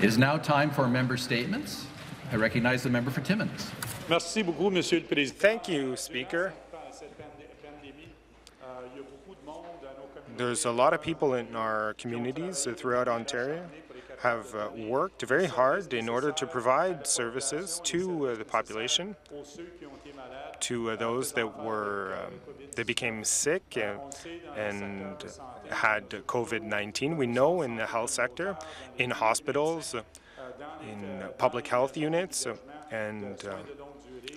It is now time for member statements. I recognize the member for Timmins. Merci beaucoup, Monsieur le Président. Thank you, Speaker. Euh, There's a lot of people in our communities throughout Ontario have uh, worked very hard in order to provide services to uh, the population, to uh, those that were um, that became sick and, and had COVID-19. We know in the health sector, in hospitals, in public health units, and uh,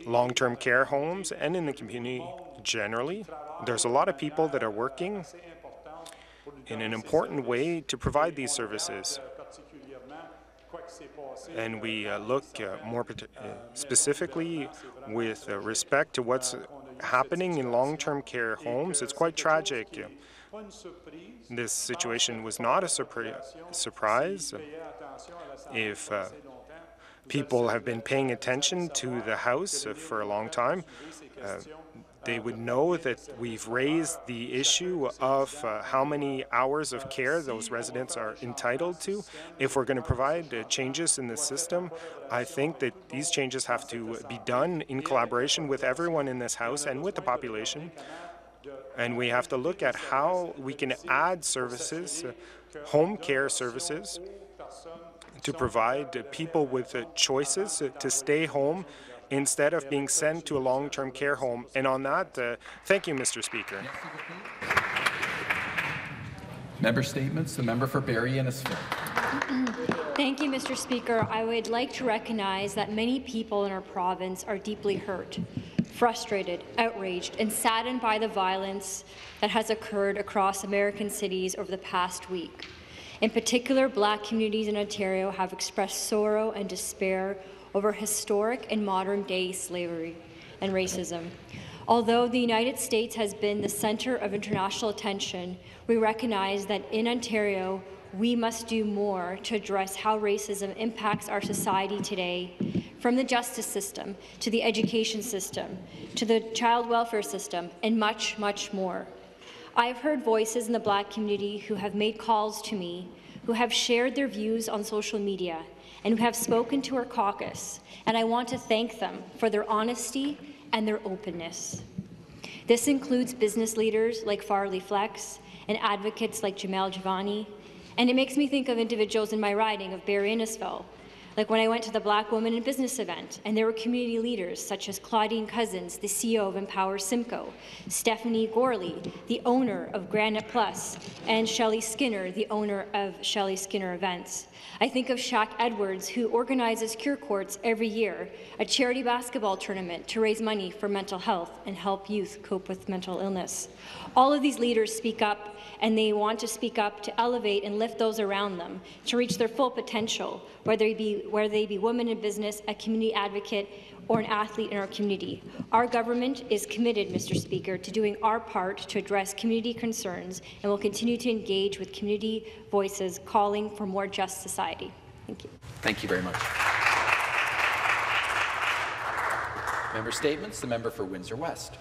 long-term care homes, and in the community generally, there's a lot of people that are working in an important way to provide these services. And we uh, look uh, more uh, specifically with uh, respect to what's happening in long-term care homes. It's quite tragic. This situation was not a surpri surprise. If uh, people have been paying attention to the House for a long time, uh, they would know that we've raised the issue of uh, how many hours of care those residents are entitled to. If we're going to provide uh, changes in the system, I think that these changes have to be done in collaboration with everyone in this House and with the population. And we have to look at how we can add services, uh, home care services, to provide people with uh, choices to stay home instead of being sent to a long-term care home. And on that, uh, thank you, Mr. Speaker. Member statements. The member for Barrie Innisfil. Thank you, Mr. Speaker. I would like to recognize that many people in our province are deeply hurt, frustrated, outraged, and saddened by the violence that has occurred across American cities over the past week. In particular, Black communities in Ontario have expressed sorrow and despair over historic and modern-day slavery and racism. Although the United States has been the centre of international attention, we recognize that in Ontario, we must do more to address how racism impacts our society today, from the justice system to the education system to the child welfare system, and much, much more. I have heard voices in the Black community who have made calls to me, who have shared their views on social media, and who have spoken to our caucus, and I want to thank them for their honesty and their openness. This includes business leaders like Farley Flex and advocates like Jamel Giovanni, and it makes me think of individuals in my riding of Barrie Innisfil, like when I went to the Black Women in Business event, and there were community leaders such as Claudine Cousins, the CEO of Empower Simcoe, Stephanie Gorley, the owner of Granite Plus, and Shelley Skinner, the owner of Shelley Skinner Events. I think of Shaq Edwards, who organizes Cure Courts every year, a charity basketball tournament to raise money for mental health and help youth cope with mental illness. All of these leaders speak up, and they want to speak up to elevate and lift those around them to reach their full potential, whether they be, whether they be women in business, a community advocate, or an athlete in our community. Our government is committed, Mr. Speaker, to doing our part to address community concerns and will continue to engage with community voices calling for more just society. Thank you. Thank you very much. Member statements. The member for Windsor West.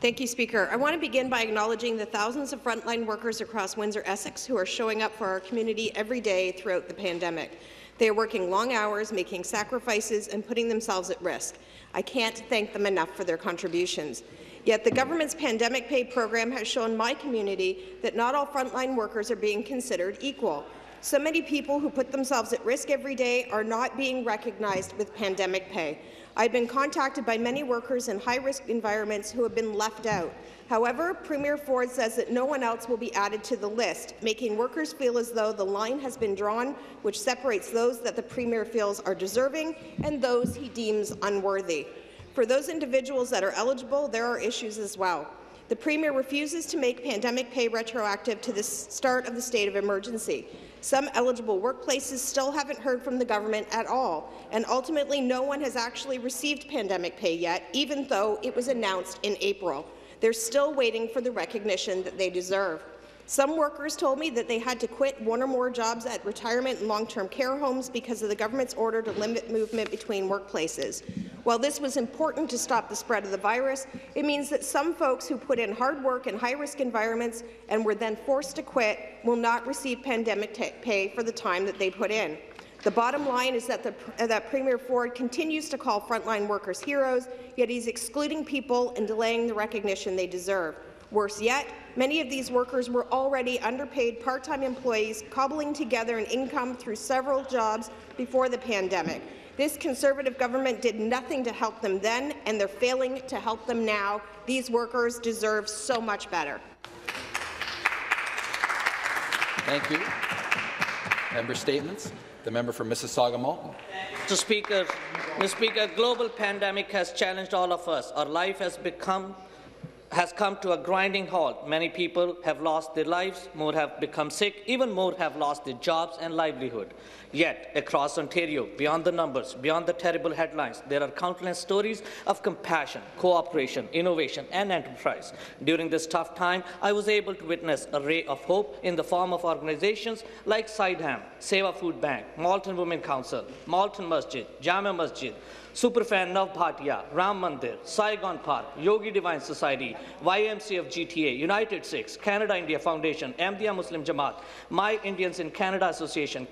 Thank you, Speaker. I want to begin by acknowledging the thousands of frontline workers across Windsor-Essex who are showing up for our community every day throughout the pandemic. They are working long hours, making sacrifices, and putting themselves at risk. I can't thank them enough for their contributions. Yet the government's pandemic pay program has shown my community that not all frontline workers are being considered equal. So many people who put themselves at risk every day are not being recognized with pandemic pay. I've been contacted by many workers in high-risk environments who have been left out. However, Premier Ford says that no one else will be added to the list, making workers feel as though the line has been drawn, which separates those that the Premier feels are deserving and those he deems unworthy. For those individuals that are eligible, there are issues as well. The Premier refuses to make pandemic pay retroactive to the start of the state of emergency. Some eligible workplaces still haven't heard from the government at all, and ultimately no one has actually received pandemic pay yet, even though it was announced in April. They're still waiting for the recognition that they deserve. Some workers told me that they had to quit one or more jobs at retirement and long-term care homes because of the government's order to limit movement between workplaces. While this was important to stop the spread of the virus, it means that some folks who put in hard work in high-risk environments and were then forced to quit will not receive pandemic pay for the time that they put in. The bottom line is that, the, uh, that Premier Ford continues to call frontline workers heroes, yet he's excluding people and delaying the recognition they deserve. Worse yet, many of these workers were already underpaid part-time employees cobbling together an income through several jobs before the pandemic. This Conservative government did nothing to help them then, and they're failing to help them now. These workers deserve so much better. Thank you. Member statements. The member for Mississauga Malton. Mr. Speaker, Mr. Speaker, global pandemic has challenged all of us. Our life has become has come to a grinding halt. Many people have lost their lives, more have become sick, even more have lost their jobs and livelihood. Yet, across Ontario, beyond the numbers, beyond the terrible headlines, there are countless stories of compassion, cooperation, innovation, and enterprise. During this tough time, I was able to witness a ray of hope in the form of organizations like Sai Dham, Seva Food Bank, Malton Women Council, Malton Masjid, Jama Masjid, Superfan Nav Bhatia, Ram Mandir, Saigon Park, Yogi Divine Society, YMCA of GTA, United Sikhs, Canada India Foundation, Ahmadiyya Muslim Jamaat, My Indians in Canada Association,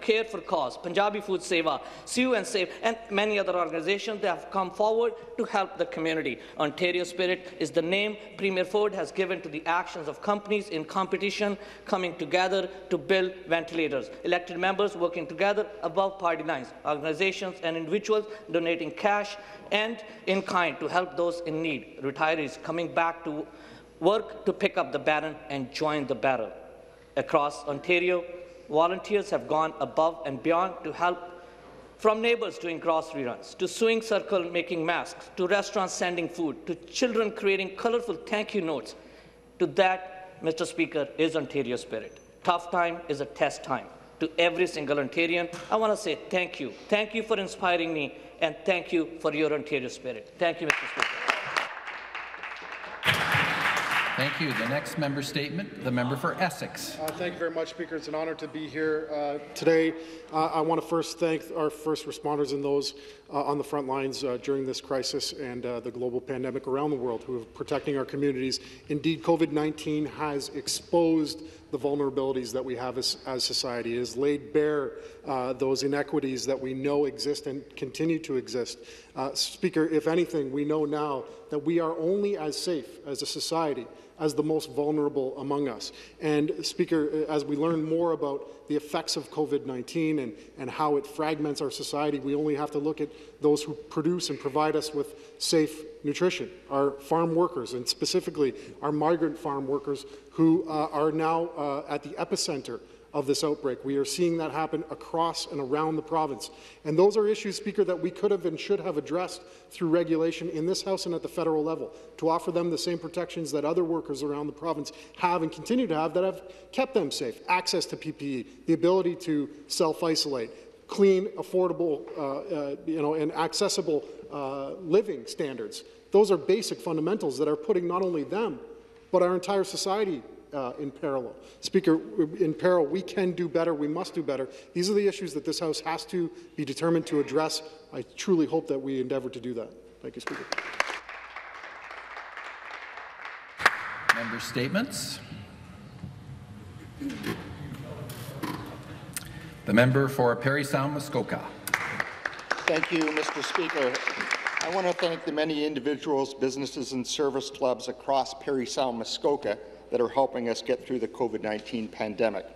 Care, for Cause, Punjabi Food Seva, Sue and Save, and many other organizations that have come forward to help the community. Ontario Spirit is the name Premier Ford has given to the actions of companies in competition coming together to build ventilators. Elected members working together above party lines, organizations and individuals donating cash and in kind to help those in need, retirees coming back to work to pick up the baton and join the battle. Across Ontario, volunteers have gone above and beyond to help from neighbors doing grocery runs, to sewing circle making masks, to restaurants sending food, to children creating colorful thank you notes. To that, Mr. Speaker, is Ontario spirit. Tough time is a test time. To every single Ontarian, I want to say thank you. Thank you for inspiring me, and thank you for your Ontario spirit. Thank you, Mr. Speaker. Thank you. The next member statement, the member for Essex. Uh, thank you very much, Speaker. It's an honor to be here uh, today. Uh, I want to first thank our first responders and those uh, on the front lines uh, during this crisis and uh, the global pandemic around the world who are protecting our communities. Indeed, COVID-19 has exposed the vulnerabilities that we have as, as society. It has laid bare uh, those inequities that we know exist and continue to exist. Uh, Speaker, if anything, we know now that we are only as safe as a society as the most vulnerable among us. And Speaker, as we learn more about the effects of COVID-19 and, and how it fragments our society, we only have to look at those who produce and provide us with safe nutrition, our farm workers, and specifically our migrant farm workers who uh, are now uh, at the epicenter of this outbreak. We are seeing that happen across and around the province. And those are issues, Speaker, that we could have and should have addressed through regulation in this House and at the federal level to offer them the same protections that other workers around the province have and continue to have that have kept them safe. Access to PPE, the ability to self-isolate, clean, affordable, uh, uh, you know, and accessible uh, living standards. Those are basic fundamentals that are putting not only them, but our entire society uh, in parallel. Speaker, in peril, we can do better, we must do better. These are the issues that this House has to be determined to address. I truly hope that we endeavour to do that. Thank you, Speaker. Member statements. The member for Parry Sound Muskoka. Thank you, Mr. Speaker. I want to thank the many individuals, businesses, and service clubs across Parry Sound Muskoka that are helping us get through the COVID-19 pandemic.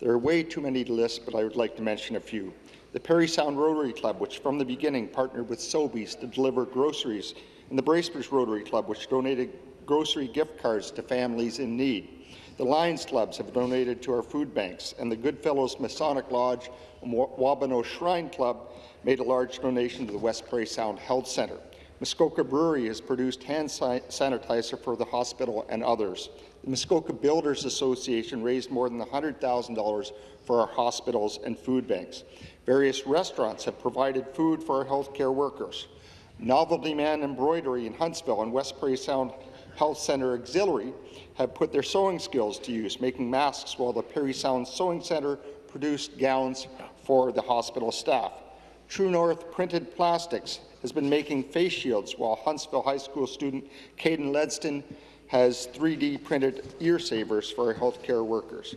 There are way too many to list, but I would like to mention a few. The Parry Sound Rotary Club, which from the beginning partnered with Sobeys to deliver groceries, and the Bracebridge Rotary Club, which donated grocery gift cards to families in need. The Lions Clubs have donated to our food banks, and the Goodfellows Masonic Lodge and Wabano Shrine Club made a large donation to the West Parry Sound Health Centre. Muskoka Brewery has produced hand sanitizer for the hospital and others. The Muskoka Builders Association raised more than $100,000 for our hospitals and food banks. Various restaurants have provided food for our healthcare workers. Novelty Man Embroidery in Huntsville and West Parry Sound Health Centre Auxiliary have put their sewing skills to use, making masks while the Parry Sound Sewing Centre produced gowns for the hospital staff. True North Printed Plastics has been making face shields, while Huntsville High School student Caden Ledston has 3D printed ear savers for our healthcare workers.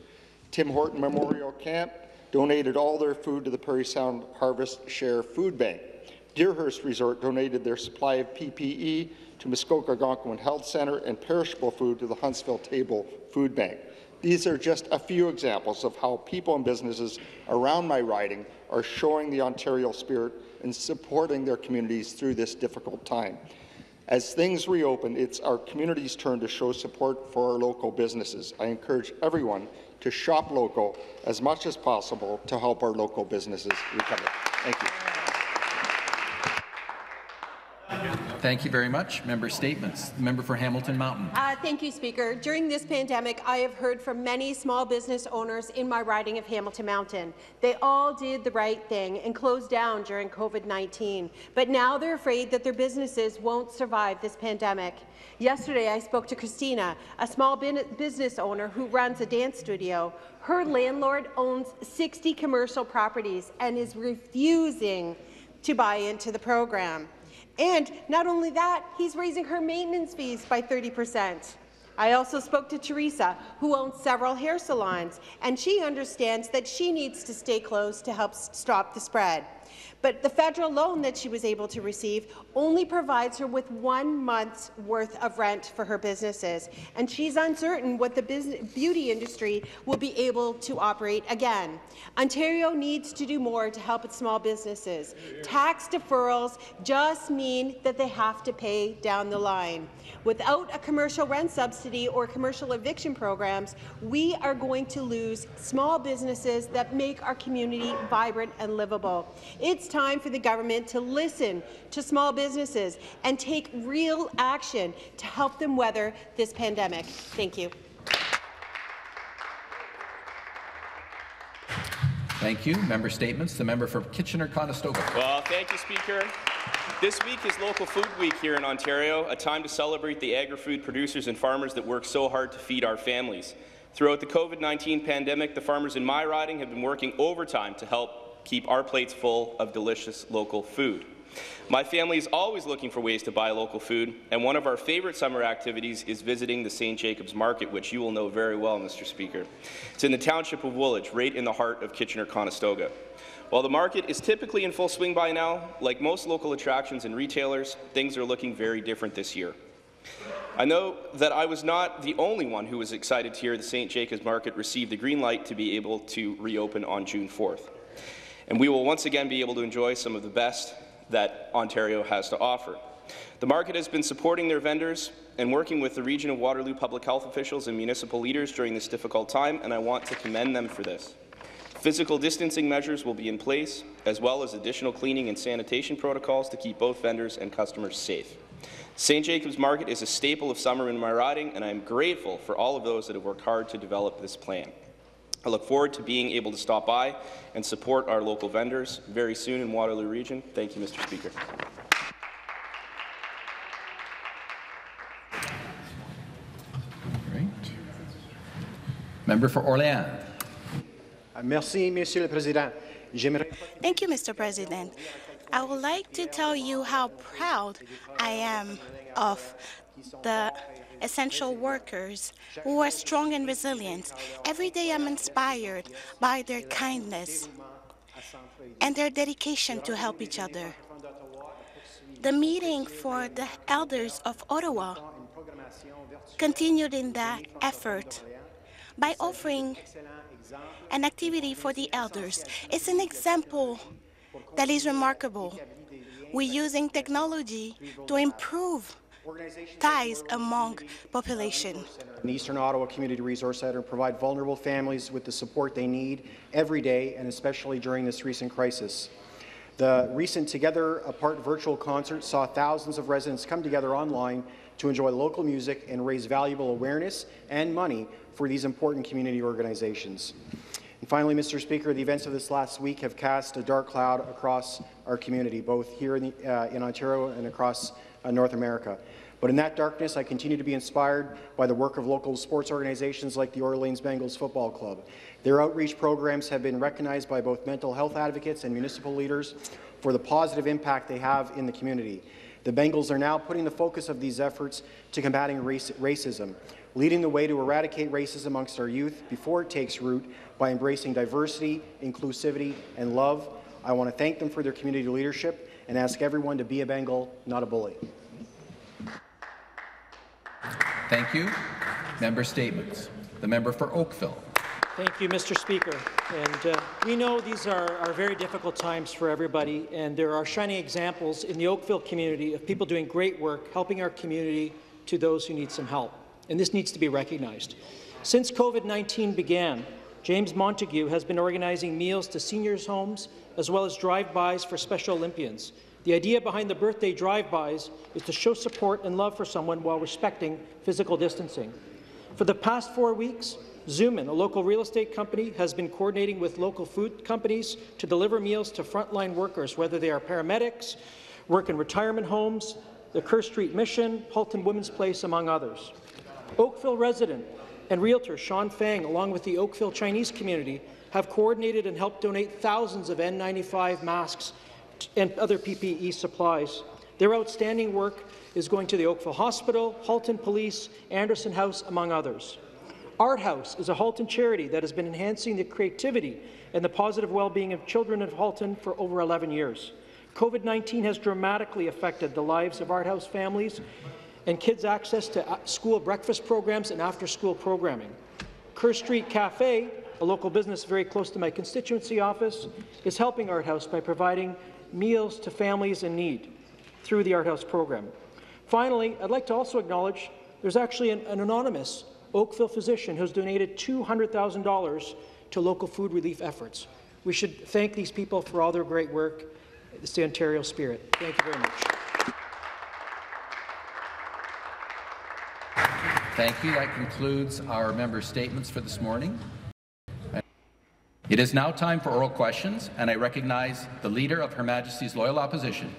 Tim Horton Memorial Camp donated all their food to the Parry Sound Harvest Share Food Bank. Deerhurst Resort donated their supply of PPE to Muskoka Algonquin Health Centre and perishable food to the Huntsville Table Food Bank. These are just a few examples of how people and businesses around my riding are showing the Ontario spirit and supporting their communities through this difficult time. As things reopen, it's our community's turn to show support for our local businesses. I encourage everyone to shop local as much as possible to help our local businesses recover. Thank you. Thank you very much. Member statements. The member for Hamilton Mountain. Uh, thank you, Speaker. During this pandemic, I have heard from many small business owners in my riding of Hamilton Mountain. They all did the right thing and closed down during COVID-19, but now they're afraid that their businesses won't survive this pandemic. Yesterday, I spoke to Christina, a small business owner who runs a dance studio. Her landlord owns 60 commercial properties and is refusing to buy into the program. And not only that, he's raising her maintenance fees by 30 percent. I also spoke to Teresa, who owns several hair salons, and she understands that she needs to stay closed to help stop the spread. But the federal loan that she was able to receive only provides her with one month's worth of rent for her businesses, and she's uncertain what the beauty industry will be able to operate again. Ontario needs to do more to help its small businesses. Tax deferrals just mean that they have to pay down the line. Without a commercial rent subsidy or commercial eviction programs, we are going to lose small businesses that make our community vibrant and livable. It's time for the government to listen to small businesses and take real action to help them weather this pandemic. Thank you. Thank you. Member statements. The member for Kitchener-Conestoga. Well, thank you, Speaker. This week is Local Food Week here in Ontario, a time to celebrate the agri-food producers and farmers that work so hard to feed our families. Throughout the COVID-19 pandemic, the farmers in my riding have been working overtime to help keep our plates full of delicious local food. My family is always looking for ways to buy local food, and one of our favorite summer activities is visiting the St. Jacobs Market, which you will know very well, Mr. Speaker. It's in the township of Woolwich, right in the heart of Kitchener-Conestoga. While the market is typically in full swing by now, like most local attractions and retailers, things are looking very different this year. I know that I was not the only one who was excited to hear the St. Jacobs Market receive the green light to be able to reopen on June 4th. And we will once again be able to enjoy some of the best that Ontario has to offer. The market has been supporting their vendors and working with the Region of Waterloo public health officials and municipal leaders during this difficult time, and I want to commend them for this. Physical distancing measures will be in place, as well as additional cleaning and sanitation protocols to keep both vendors and customers safe. St. Jacobs Market is a staple of summer in my riding, and I am grateful for all of those that have worked hard to develop this plan. I look forward to being able to stop by and support our local vendors very soon in Waterloo Region. Thank you, Mr. Speaker. Great. Member for Orléans. Uh, merci, Monsieur le Président. Thank you, Mr. President. I would like to tell you how proud I am of the essential workers who are strong and resilient. Every day I'm inspired by their kindness and their dedication to help each other. The meeting for the elders of Ottawa continued in that effort by offering an activity for the elders. It's an example that is remarkable. We're using technology to improve ties among population. The Eastern Ottawa Community Resource Centre provide vulnerable families with the support they need every day and especially during this recent crisis. The recent Together Apart virtual concert saw thousands of residents come together online to enjoy local music and raise valuable awareness and money for these important community organizations. And finally, Mr. Speaker, the events of this last week have cast a dark cloud across our community, both here in, the, uh, in Ontario and across uh, Uh, North America. But in that darkness, I continue to be inspired by the work of local sports organizations like the Orleans Bengals Football Club. Their outreach programs have been recognized by both mental health advocates and municipal leaders for the positive impact they have in the community. The Bengals are now putting the focus of these efforts to combating race racism. leading the way to eradicate racism amongst our youth before it takes root by embracing diversity, inclusivity, and love. I want to thank them for their community leadership and ask everyone to be a Bengal, not a bully. Thank you. Member statements. The member for Oakville. Thank you, Mr. Speaker. And uh, we know these are, are very difficult times for everybody, and there are shining examples in the Oakville community of people doing great work, helping our community to those who need some help. And this needs to be recognized. Since COVID-19 began, James Montague has been organizing meals to seniors' homes as well as drive-bys for Special Olympians. The idea behind the birthday drive-bys is to show support and love for someone while respecting physical distancing. For the past four weeks, Zoomin, a local real estate company, has been coordinating with local food companies to deliver meals to frontline workers, whether they are paramedics, work in retirement homes, the Kerr Street Mission, Halton Women's Place, among others. Oakville resident and realtor Sean Fang, along with the Oakville Chinese community, have coordinated and helped donate thousands of N95 masks and other PPE supplies. Their outstanding work is going to the Oakville Hospital, Halton Police, Anderson House, among others. Art House is a Halton charity that has been enhancing the creativity and the positive well-being of children of Halton for over 11 years. COVID-19 has dramatically affected the lives of Art House families and kids' access to uh, school breakfast programs and after-school programming. Kerr Street Cafe, a local business very close to my constituency office, is helping Art House by providing meals to families in need through the Art House program. Finally, I'd like to also acknowledge there's actually an, an anonymous Oakville physician who's donated $200,000 to local food relief efforts. We should thank these people for all their great work. It's the Ontario spirit. Thank you very much. Thank you. That concludes our member statements for this morning. It is now time for oral questions, and I recognize the Leader of Her Majesty's Loyal Opposition,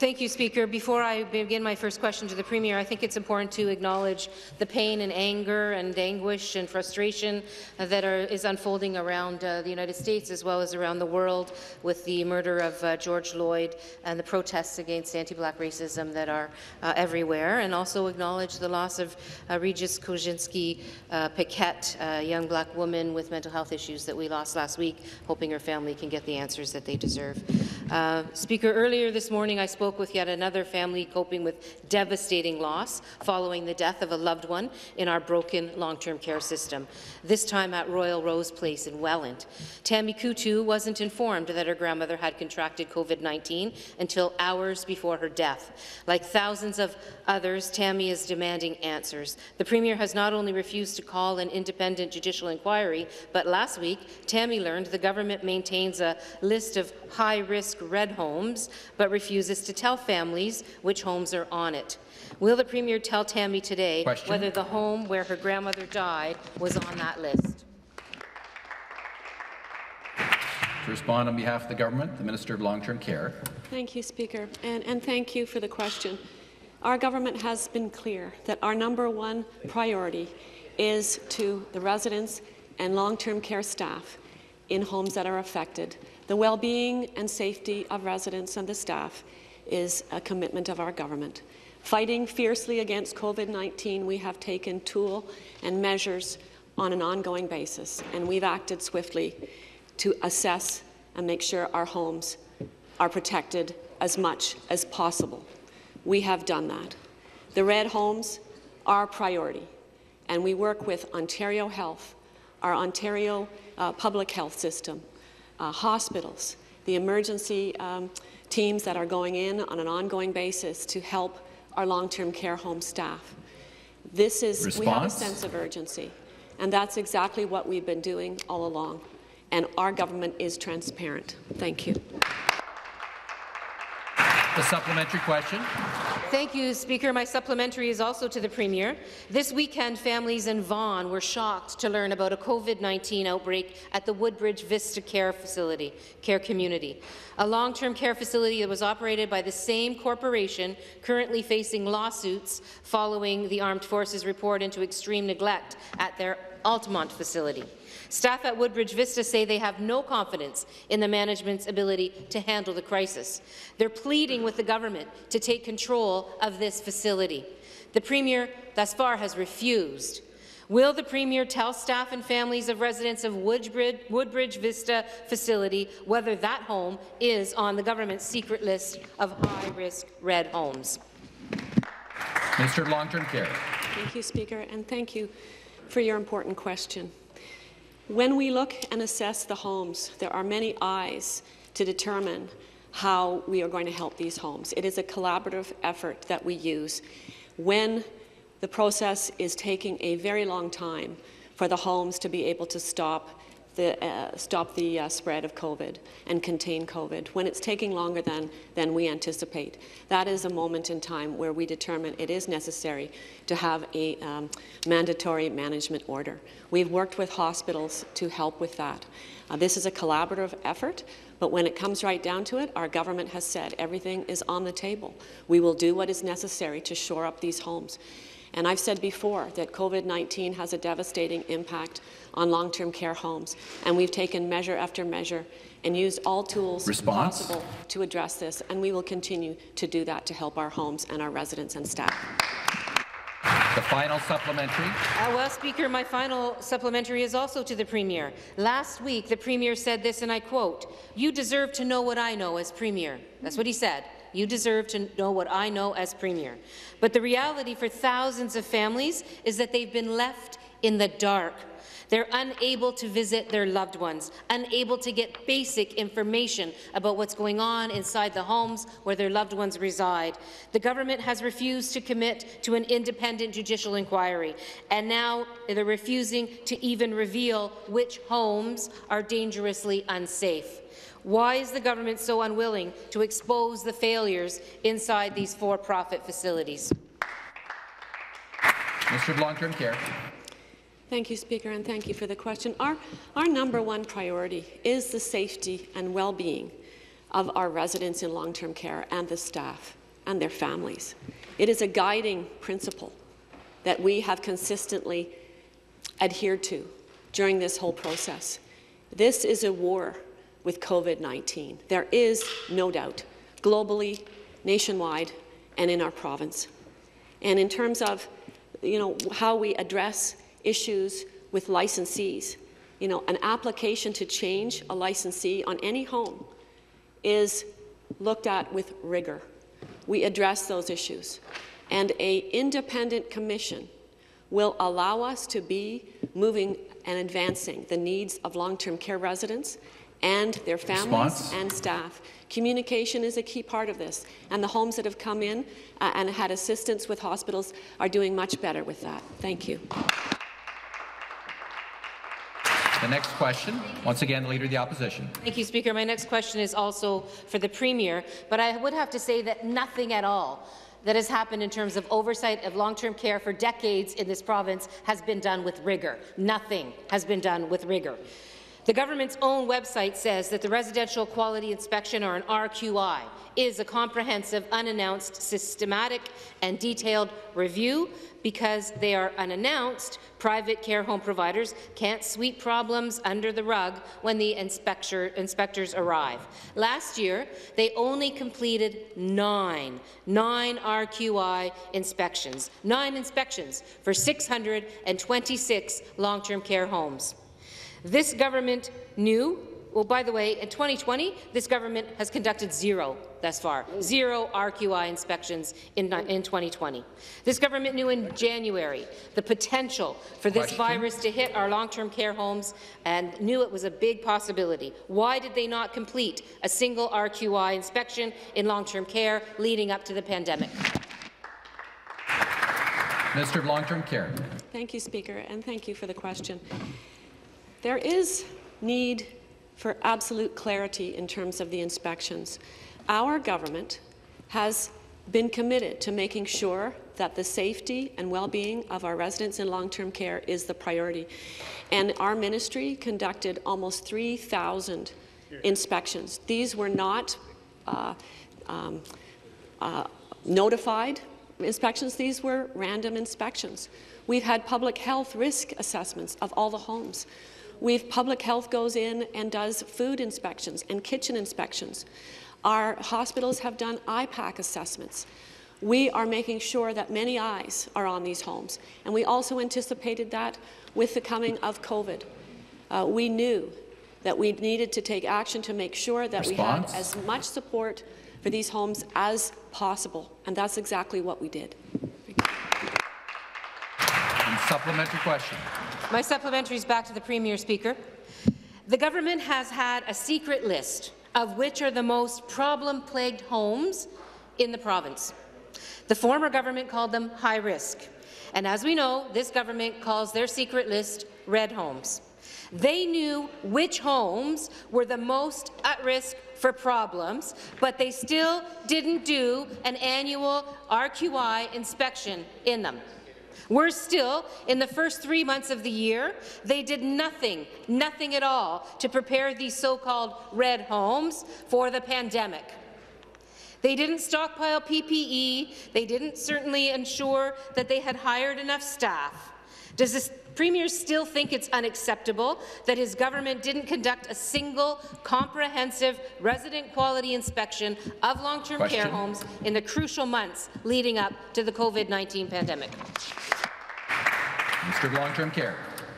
Thank you, Speaker. Before I begin my first question to the Premier, I think it's important to acknowledge the pain and anger and anguish and frustration that are, is unfolding around uh, the United States as well as around the world with the murder of uh, George Floyd and the protests against anti-black racism that are uh, everywhere, and also acknowledge the loss of uh, Regis Korchinski uh, Paquet, a young black woman with mental health issues that we lost last week, hoping her family can get the answers that they deserve. Uh, Speaker, earlier this morning I spoke spoke with yet another family coping with devastating loss following the death of a loved one in our broken long-term care system, this time at Royal Rose Place in Welland. Tammy Kutu wasn't informed that her grandmother had contracted COVID-19 until hours before her death. Like thousands of others, Tammy is demanding answers. The Premier has not only refused to call an independent judicial inquiry, but last week, Tammy learned the government maintains a list of high-risk red homes, but refuses to tell families which homes are on it. Will the Premier tell Tammy today Question. whether the home where her grandmother died was on that list? To respond on behalf of the government, the Minister of Long-Term Care. Thank you, Speaker, and, and thank you for the question. Our government has been clear that our number one priority is to the residents and long-term care staff in homes that are affected. The well-being and safety of residents and the staff is a commitment of our government. Fighting fiercely against COVID-19, we have taken tool and measures on an ongoing basis, and we've acted swiftly to assess and make sure our homes are protected as much as possible. We have done that. The red homes are a priority, and we work with Ontario Health, our Ontario uh, public health system, uh, hospitals, the emergency um, teams that are going in on an ongoing basis to help our long-term care home staff. This is, Response? we have a sense of urgency, and that's exactly what we've been doing all along. And our government is transparent. Thank you. The supplementary question. Thank you, Speaker. My supplementary is also to the Premier. This weekend, families in Vaughan were shocked to learn about a COVID-19 outbreak at the Woodbridge Vista Care Facility, care community, a long-term care facility that was operated by the same corporation currently facing lawsuits following the Armed Forces report into extreme neglect at their Altamont facility. Staff at Woodbridge Vista say they have no confidence in the management's ability to handle the crisis. They're pleading with the government to take control of this facility. The Premier thus far has refused. Will the Premier tell staff and families of residents of Woodbridge, Woodbridge Vista facility whether that home is on the government's secret list of high-risk red homes? Minister of Long-Term Care. Thank you, Speaker, and thank you for your important question. When we look and assess the homes, there are many eyes to determine how we are going to help these homes. It is a collaborative effort that we use. When the process is taking a very long time for the homes to be able to stop the, uh, stop the uh, spread of COVID and contain COVID. When it's taking longer than, than we anticipate, that is a moment in time where we determine it is necessary to have a um, mandatory management order. We've worked with hospitals to help with that. Uh, this is a collaborative effort, but when it comes right down to it, our government has said everything is on the table. We will do what is necessary to shore up these homes. And I've said before that COVID-19 has a devastating impact on long-term care homes, and we've taken measure after measure and used all tools Response? possible to address this, and we will continue to do that to help our homes and our residents and staff. The final supplementary. Uh, well, Speaker, my final supplementary is also to the Premier. Last week, the Premier said this, and I quote, you deserve to know what I know as Premier. That's what he said. You deserve to know what I know as Premier. But the reality for thousands of families is that they've been left in the dark. They're unable to visit their loved ones, unable to get basic information about what's going on inside the homes where their loved ones reside. The government has refused to commit to an independent judicial inquiry, and now they're refusing to even reveal which homes are dangerously unsafe. Why is the government so unwilling to expose the failures inside these for-profit facilities? Minister of Long-Term Care. Thank you, Speaker, and thank you for the question. Our, our number one priority is the safety and well-being of our residents in long-term care and the staff and their families. It is a guiding principle that we have consistently adhered to during this whole process. This is a war with COVID-19. There is no doubt, globally, nationwide, and in our province. And in terms of you know, how we address issues with licensees. You know, an application to change a licensee on any home is looked at with rigor. We address those issues. And a independent commission will allow us to be moving and advancing the needs of long-term care residents and their families Response? and staff. Communication is a key part of this, and the homes that have come in uh, and had assistance with hospitals are doing much better with that. Thank you. The next question, once again, the Leader of the Opposition. Thank you, Speaker. My next question is also for the Premier, but I would have to say that nothing at all that has happened in terms of oversight of long-term care for decades in this province has been done with rigour. Nothing has been done with rigour. The government's own website says that the Residential Quality Inspection, or an RQI, is a comprehensive, unannounced, systematic and detailed review because they are unannounced, private care home providers can't sweep problems under the rug when the inspector, inspectors arrive. Last year, they only completed nine, nine RQI inspections, nine inspections for 626 long-term care homes. This government knew, well, by the way, in 2020, this government has conducted zero thus far, zero RQI inspections in, in 2020. This government knew in January the potential for this Question. virus to hit our long-term care homes and knew it was a big possibility. Why did they not complete a single RQI inspection in long-term care leading up to the pandemic? Minister of Long-Term Care. Thank you, Speaker, and thank you for the question. There is need for absolute clarity in terms of the inspections. Our government has been committed to making sure that the safety and well-being of our residents in long-term care is the priority. And our ministry conducted almost 3,000 inspections. These were not uh, um, uh, notified inspections. These were random inspections. We've had public health risk assessments of all the homes. We've public health goes in and does food inspections and kitchen inspections. Our hospitals have done IPAC assessments. we are making sure that many eyes are on these homes. And we also anticipated that with the coming of COVID. Uh, we knew that we needed to take action to make sure that Response? we had as much support for these homes as possible, and that's exactly what we did. And supplementary question. My supplementary is back to the Premier, Speaker. The government has had a secret list of which are the most problem-plagued homes in the province. The former government called them high risk. And as we know, this government calls their secret list red homes. They knew which homes were the most at risk for problems, but they still didn't do an annual RQI inspection in them. We're still in the first three months of the year. They did nothing, nothing at all to prepare these so-called red homes for the pandemic. They didn't stockpile PPE. They didn't certainly ensure that they had hired enough staff. Does the Premier still think it's unacceptable that his government didn't conduct a single comprehensive resident quality inspection of long-term care homes in the crucial months leading up to the COVID-19 pandemic? Mr. Long-Term Care.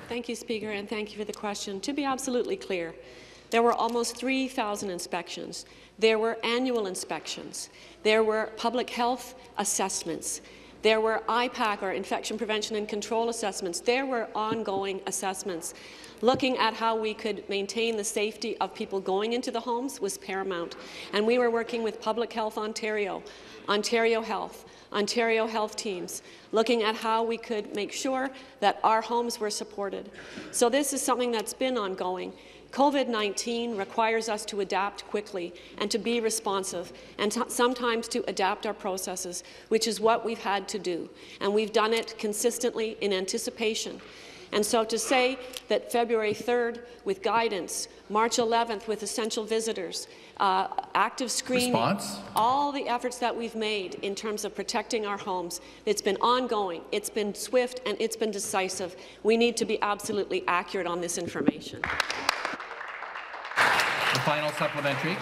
Thank you, Speaker, and thank you for the question. To be absolutely clear, there were almost 3,000 inspections. There were annual inspections. There were public health assessments. There were IPAC, or Infection Prevention and Control assessments. There were ongoing assessments. Looking at how we could maintain the safety of people going into the homes was paramount. And we were working with Public Health Ontario, Ontario Health, Ontario Health teams, looking at how we could make sure that our homes were supported. So this is something that's been ongoing. COVID-19 requires us to adapt quickly and to be responsive and sometimes to adapt our processes, which is what we've had to do. And we've done it consistently in anticipation. And so to say that February 3rd with guidance, March 11th with essential visitors, uh, active screening, Response? all the efforts that we've made in terms of protecting our homes, it's been ongoing, it's been swift, and it's been decisive. We need to be absolutely accurate on this information. Final supplementary.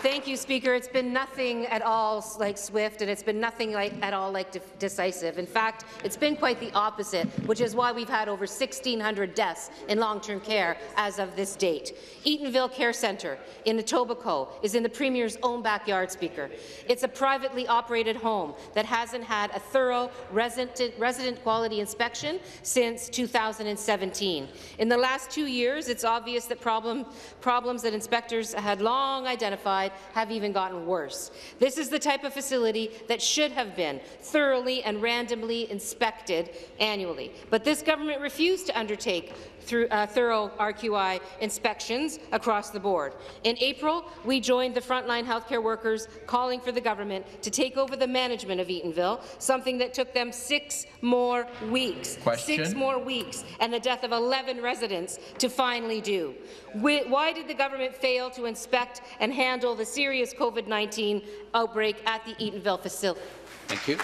Thank you, Speaker. It's been nothing at all like swift, and it's been nothing like at all like de decisive. In fact, it's been quite the opposite, which is why we've had over 1,600 deaths in long-term care as of this date. Eatonville Care Centre in Etobicoke is in the Premier's own backyard, Speaker. It's a privately operated home that hasn't had a thorough resident, resident quality inspection since 2017. In the last two years, it's obvious that problem, problems that inspectors inspectors had long identified have even gotten worse. This is the type of facility that should have been thoroughly and randomly inspected annually. But this government refused to undertake through, uh, thorough RQI inspections across the board. In April, we joined the frontline healthcare workers calling for the government to take over the management of Eatonville, something that took them six more weeks. Question. Six more weeks, and the death of 11 residents to finally do. Why did the government fail to inspect and handle the serious COVID-19 outbreak at the Eatonville facility? Thank you.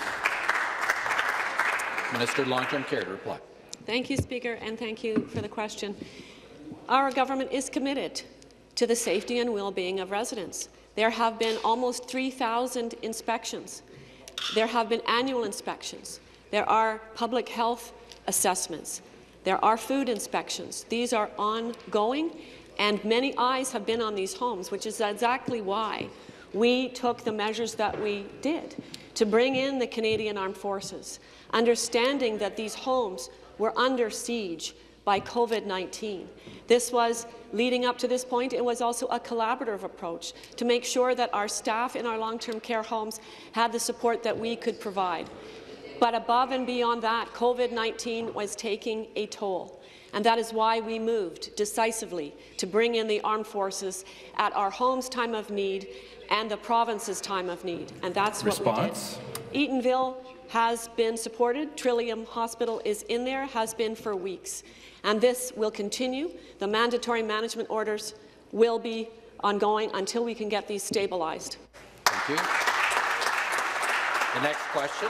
Minister of Long-Term Care to reply. Thank you, Speaker, and thank you for the question. Our government is committed to the safety and well-being of residents. There have been almost 3,000 inspections. There have been annual inspections. There are public health assessments. There are food inspections. These are ongoing, and many eyes have been on these homes, which is exactly why we took the measures that we did to bring in the Canadian Armed Forces, understanding that these homes were under siege by COVID-19. This was, leading up to this point, it was also a collaborative approach to make sure that our staff in our long-term care homes had the support that we could provide. But above and beyond that, COVID-19 was taking a toll. And that is why we moved decisively to bring in the armed forces at our home's time of need and the province's time of need. And that's Response. what we did. Eatonville has been supported. Trillium Hospital is in there, has been for weeks. And this will continue. The mandatory management orders will be ongoing until we can get these stabilized. Thank you. The next question,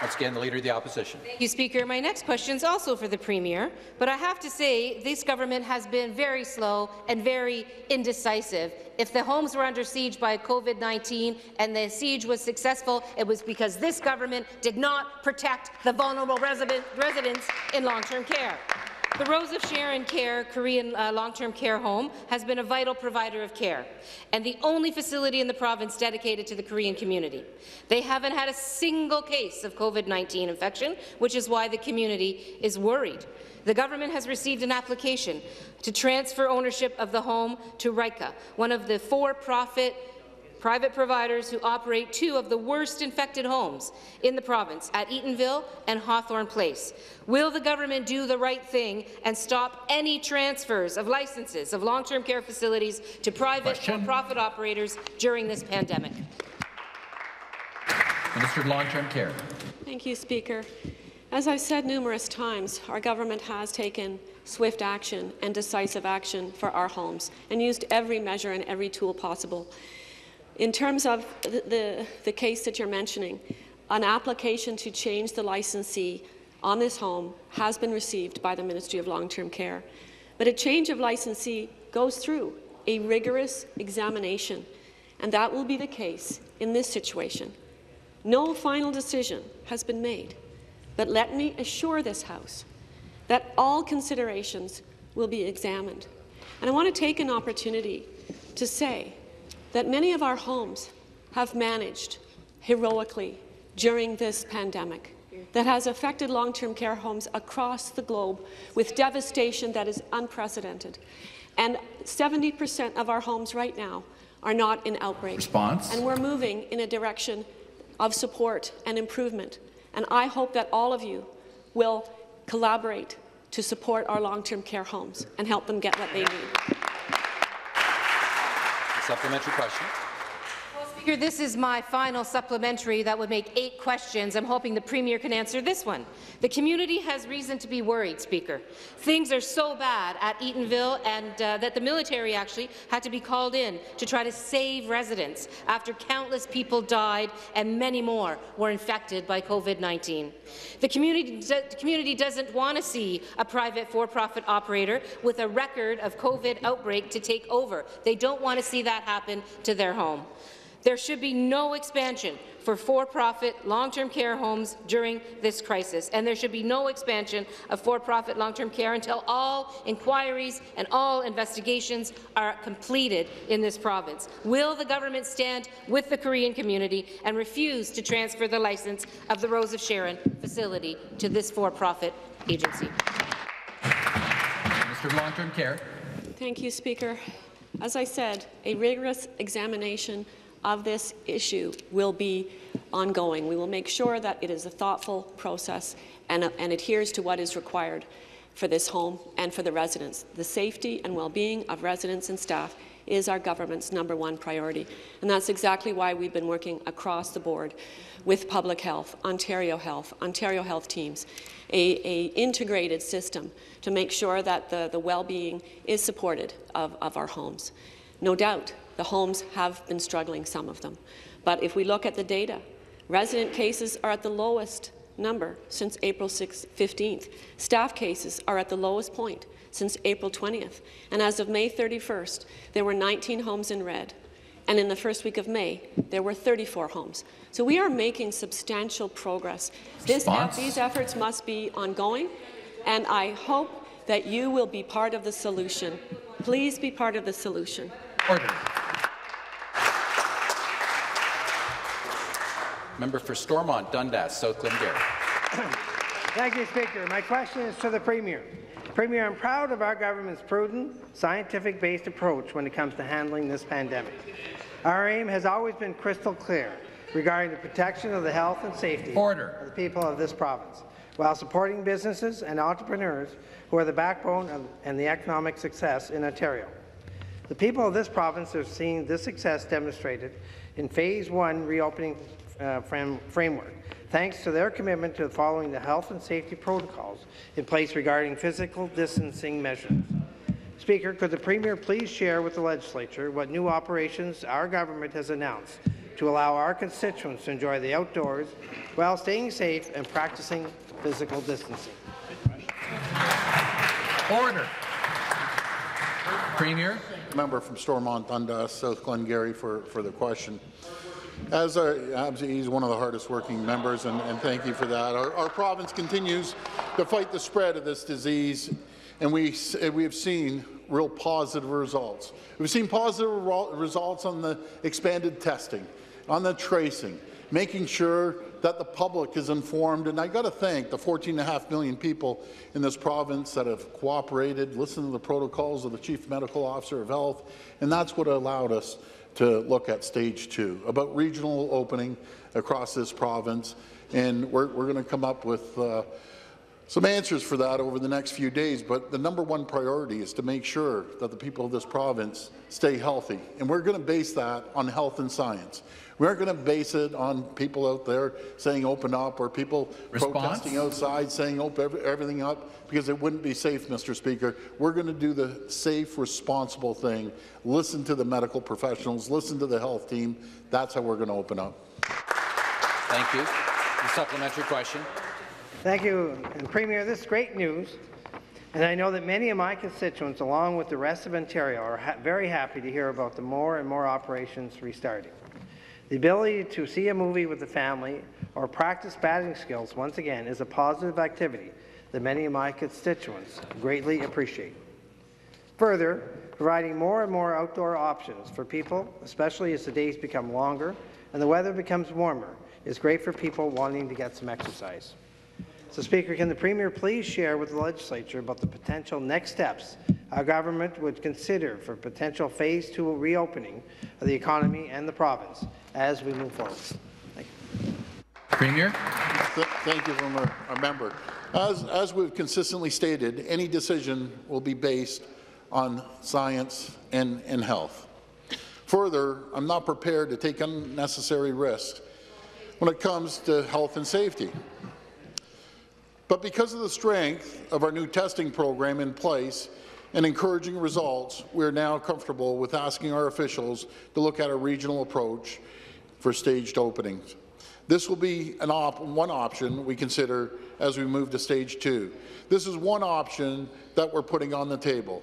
Once again, the Leader of the Opposition. Thank you, Speaker. My next question is also for the Premier, but I have to say this government has been very slow and very indecisive. If the homes were under siege by COVID-19 and the siege was successful, it was because this government did not protect the vulnerable resident, residents in long-term care. The Rose of Sharon Care Korean uh, long-term care home has been a vital provider of care and the only facility in the province dedicated to the Korean community. They haven't had a single case of COVID-19 infection, which is why the community is worried. The government has received an application to transfer ownership of the home to Rykka, one of the for-profit private providers who operate two of the worst infected homes in the province at Eatonville and Hawthorne Place. Will the government do the right thing and stop any transfers of licenses of long-term care facilities to private or profit operators during this pandemic? Minister of Long-Term Care. Thank you, Speaker. As I've said numerous times, our government has taken swift action and decisive action for our homes and used every measure and every tool possible. In terms of the, the, the case that you're mentioning, an application to change the licensee on this home has been received by the Ministry of Long-Term Care. But a change of licensee goes through a rigorous examination, and that will be the case in this situation. No final decision has been made, but let me assure this House that all considerations will be examined. And I want to take an opportunity to say that many of our homes have managed heroically during this pandemic that has affected long-term care homes across the globe with devastation that is unprecedented. And 70% of our homes right now are not in outbreak. Response. And we're moving in a direction of support and improvement. And I hope that all of you will collaborate to support our long-term care homes and help them get what they need. Supplementary question. Speaker, this is my final supplementary that would make eight questions. I'm hoping the Premier can answer this one. The community has reason to be worried, Speaker. Things are so bad at Eatonville and uh, that the military actually had to be called in to try to save residents after countless people died and many more were infected by COVID-19. The community, the community doesn't want to see a private for-profit operator with a record of COVID outbreak to take over. They don't want to see that happen to their home. There should be no expansion for for-profit long-term care homes during this crisis, and there should be no expansion of for-profit long-term care until all inquiries and all investigations are completed in this province. Will the government stand with the Korean community and refuse to transfer the license of the Rose of Sharon facility to this for-profit agency? Minister of Long-Term Care. Thank you, Speaker. As I said, a rigorous examination of this issue will be ongoing. We will make sure that it is a thoughtful process and, uh, and adheres to what is required for this home and for the residents. The safety and well-being of residents and staff is our government's number one priority. And that's exactly why we've been working across the board with Public Health, Ontario Health, Ontario Health Teams, a, a integrated system to make sure that the, the well-being is supported of, of our homes. No doubt, the homes have been struggling, some of them. But if we look at the data, resident cases are at the lowest number since April 6, 15th. Staff cases are at the lowest point since April 20th. And as of May 31st, there were 19 homes in red. And in the first week of May, there were 34 homes. So we are making substantial progress. This, these efforts must be ongoing, and I hope that you will be part of the solution. Please be part of the solution. Order. Member for Stormont, Dundas, South Glengarry. Thank you, Speaker. My question is to the Premier. Premier, I'm proud of our government's prudent, scientific-based approach when it comes to handling this pandemic. Our aim has always been crystal clear regarding the protection of the health and safety Order. of the people of this province, while supporting businesses and entrepreneurs who are the backbone of, and the economic success in Ontario. The people of this province have seen this success demonstrated in Phase 1 reopening uh, frame, framework, thanks to their commitment to following the health and safety protocols in place regarding physical distancing measures. Speaker, could the Premier please share with the Legislature what new operations our government has announced to allow our constituents to enjoy the outdoors while staying safe and practicing physical distancing. Order. Premier. Member from Stormont Dundas, South Glengarry for, for the question. As our, he's one of the hardest working members, and, and thank you for that. Our, our, province continues to fight the spread of this disease, and we, we have seen real positive results. We've seen positive results on the expanded testing, on the tracing, making sure that the public is informed. And I got to thank the 14.5 million people in this province that have cooperated, listened to the protocols of the Chief Medical Officer of Health, and that's what allowed us to look at stage two, about regional opening across this province. And we're, we're going to come up with uh, some answers for that over the next few days, but the number one priority is to make sure that the people of this province stay healthy. And we're going to base that on health and science. We aren't going to base it on people out there saying open up or people Response? protesting outside saying open everything up because it wouldn't be safe, Mr. Speaker. We're going to do the safe, responsible thing. Listen to the medical professionals, listen to the health team. That's how we're going to open up. Thank you. The supplementary question. Thank you. And Premier, this is great news. And I know that many of my constituents, along with the rest of Ontario, are ha very happy to hear about the more and more operations restarting. The ability to see a movie with the family or practice batting skills once again is a positive activity that many of my constituents greatly appreciate. Further, providing more and more outdoor options for people, especially as the days become longer and the weather becomes warmer, is great for people wanting to get some exercise. So, Speaker, can the Premier please share with the Legislature about the potential next steps our government would consider for potential phase two reopening of the economy and the province as we move forward? Thank you. Premier. Th thank you from our, our member. As, as we've consistently stated, any decision will be based on science and, and health. Further, I'm not prepared to take unnecessary risks when it comes to health and safety. But because of the strength of our new testing program in place and encouraging results, we are now comfortable with asking our officials to look at a regional approach for staged openings. This will be op one option we consider as we move to stage two. This is one option that we're putting on the table.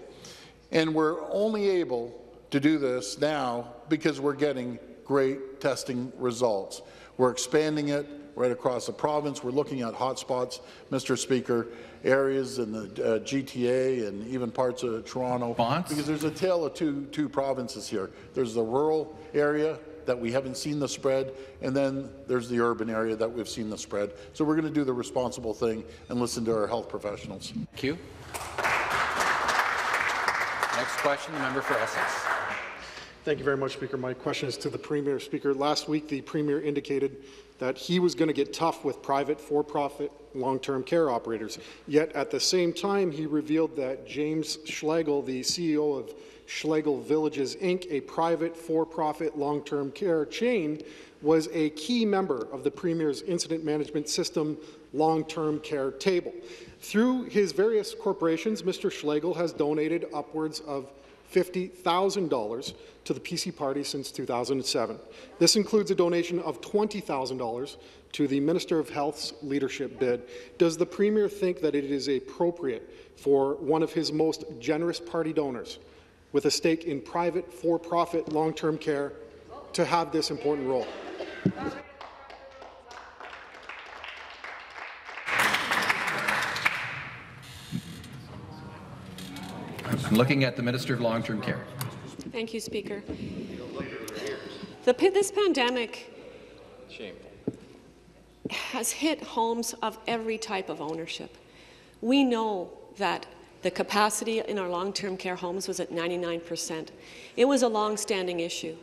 And we're only able to do this now because we're getting great testing results. We're expanding it right across the province. We're looking at hotspots, Mr. Speaker, areas in the uh, GTA and even parts of Toronto. Bonds? Because there's a tale of two, two provinces here. There's the rural area that we haven't seen the spread, and then there's the urban area that we've seen the spread. So we're going to do the responsible thing and listen to our health professionals. Thank you. Next question, the member for Essex. Thank you very much, Speaker. My question is to the Premier. Speaker, last week the Premier indicated that he was going to get tough with private for-profit long-term care operators. Yet at the same time, he revealed that James Schlegel, the CEO of Schlegel Villages Inc., a private for-profit long-term care chain, was a key member of the Premier's Incident Management System long-term care table. Through his various corporations, Mr. Schlegel has donated upwards of $50,000 to the PC Party since 2007. This includes a donation of $20,000 to the Minister of Health's leadership bid. Does the Premier think that it is appropriate for one of his most generous party donors with a stake in private, for-profit, long-term care to have this important role? I'm looking at the Minister of Long-Term Care. Thank you, Speaker. The, this pandemic Shameful. has hit homes of every type of ownership. We know that the capacity in our long-term care homes was at 99 percent. It was a long-standing issue.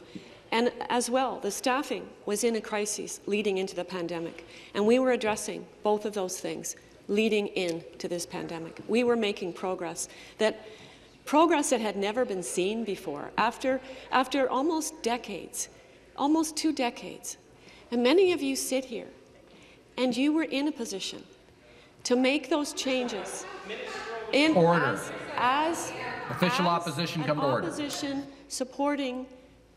And as well, the staffing was in a crisis leading into the pandemic. And we were addressing both of those things leading into this pandemic. We were making progress that progress that had never been seen before after, after almost decades, almost two decades. And many of you sit here and you were in a position to make those changes in order. as, as official as opposition come to order. Opposition supporting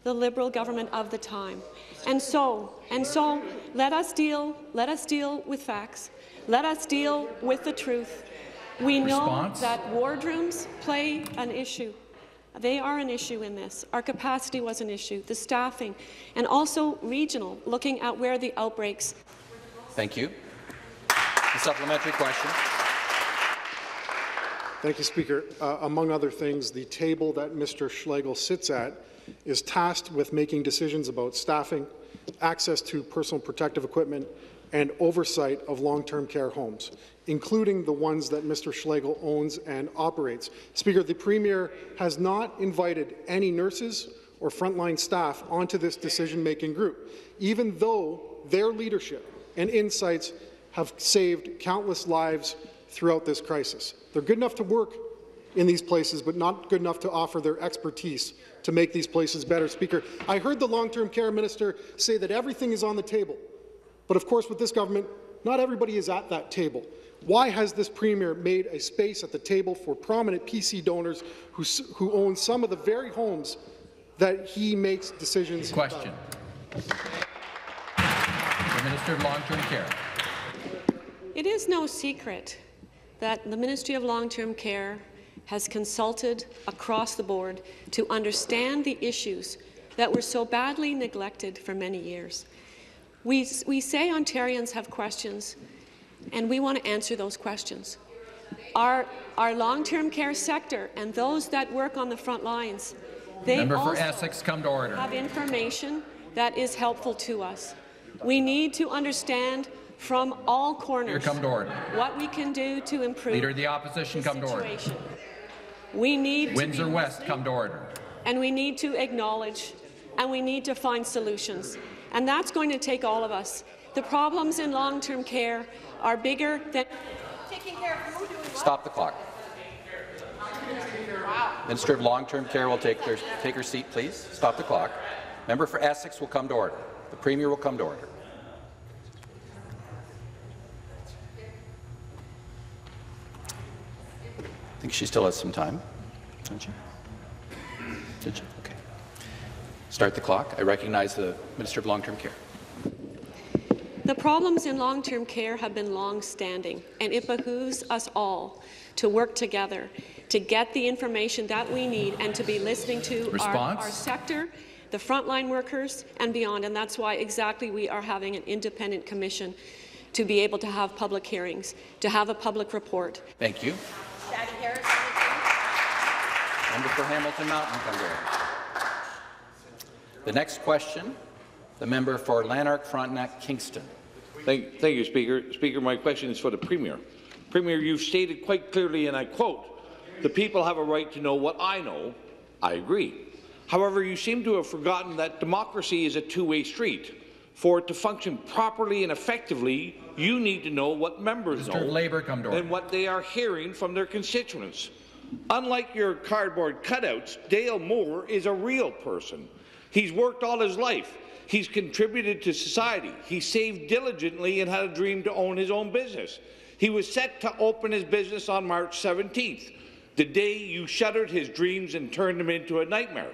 the Liberal government of the time. And so, and so, let us deal, let us deal with facts. Let us deal with the truth. We Response? know that wardrooms play an issue. They are an issue in this. Our capacity was an issue, the staffing, and also regional, looking at where the outbreaks. Thank you. The supplementary question. Thank you, Speaker. Uh, among other things, the table that Mr. Schlegel sits at is tasked with making decisions about staffing, access to personal protective equipment, and oversight of long-term care homes, including the ones that Mr. Schlegel owns and operates. Speaker, the Premier has not invited any nurses or frontline staff onto this decision-making group, even though their leadership and insights have saved countless lives throughout this crisis. They're good enough to work in these places, but not good enough to offer their expertise to make these places better. Speaker, I heard the long-term care minister say that everything is on the table. But of course, with this government, not everybody is at that table. Why has this Premier made a space at the table for prominent PC donors who, who own some of the very homes that he makes decisions Question. About? The Minister of Long-Term Care. It is no secret that the Ministry of Long-Term Care has consulted across the board to understand the issues that were so badly neglected for many years. We, we say Ontarians have questions, and we want to answer those questions. Our, our long-term care sector and those that work on the front lines, they Member for also Essex, come to order. have information that is helpful to us. We need to understand from all corners Here, come to order. what we can do to improve Leader of the Opposition, the come to order. situation. We need Windsor West, come to order. and we need to acknowledge and we need to find solutions. And that's going to take all of us. The problems in long-term care are bigger than Taking care of who doing Stop the clock. Minister of Long-Term Care will take, their, take her seat, please. Stop the clock. Member for Essex will come to order. The Premier will come to order. I think she still has some time, doesn't she? Did she? Okay. Start the clock. I recognize the Minister of Long-Term Care. The problems in long-term care have been long-standing, and it behooves us all to work together to get the information that we need and to be listening to our, our sector, the frontline workers, and beyond. And that's why exactly we are having an independent commission to be able to have public hearings, to have a public report. Thank you. Daddy Harris Member for Hamilton Mountain, come. The next question, the member for Lanark, Frontenac, Kingston. Thank, thank you, Speaker. Speaker, my question is for the Premier. Premier, you've stated quite clearly, and I quote, the people have a right to know what I know. I agree. However, you seem to have forgotten that democracy is a two-way street. For it to function properly and effectively, you need to know what members Mr. know Labour, come to and what they are hearing from their constituents. Unlike your cardboard cutouts, Dale Moore is a real person. He's worked all his life. He's contributed to society. He saved diligently and had a dream to own his own business. He was set to open his business on March 17th, the day you shuttered his dreams and turned them into a nightmare.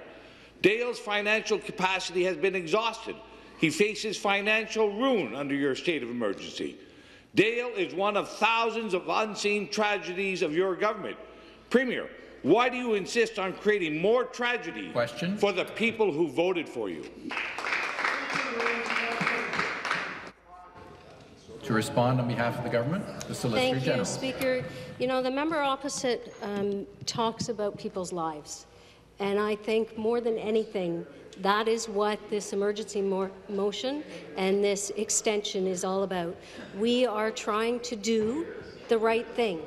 Dale's financial capacity has been exhausted. He faces financial ruin under your state of emergency. Dale is one of thousands of unseen tragedies of your government. Premier, why do you insist on creating more tragedy Question? for the people who voted for you? To respond on behalf of the government, the Solicitor Thank General. you, Speaker. You know, the member opposite um, talks about people's lives, and I think more than anything, that is what this emergency mo motion and this extension is all about. We are trying to do the right thing,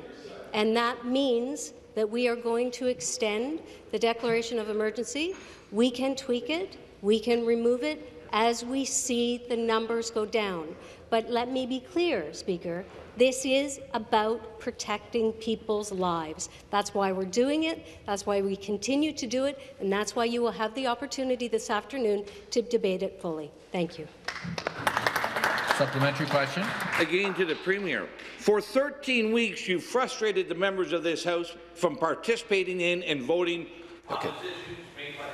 and that means that we are going to extend the declaration of emergency. We can tweak it, we can remove it as we see the numbers go down. But let me be clear, Speaker, this is about protecting people's lives. That's why we're doing it, that's why we continue to do it, and that's why you will have the opportunity this afternoon to debate it fully. Thank you. Supplementary question. Again to the Premier. For 13 weeks, you frustrated the members of this House from participating in and voting. Okay.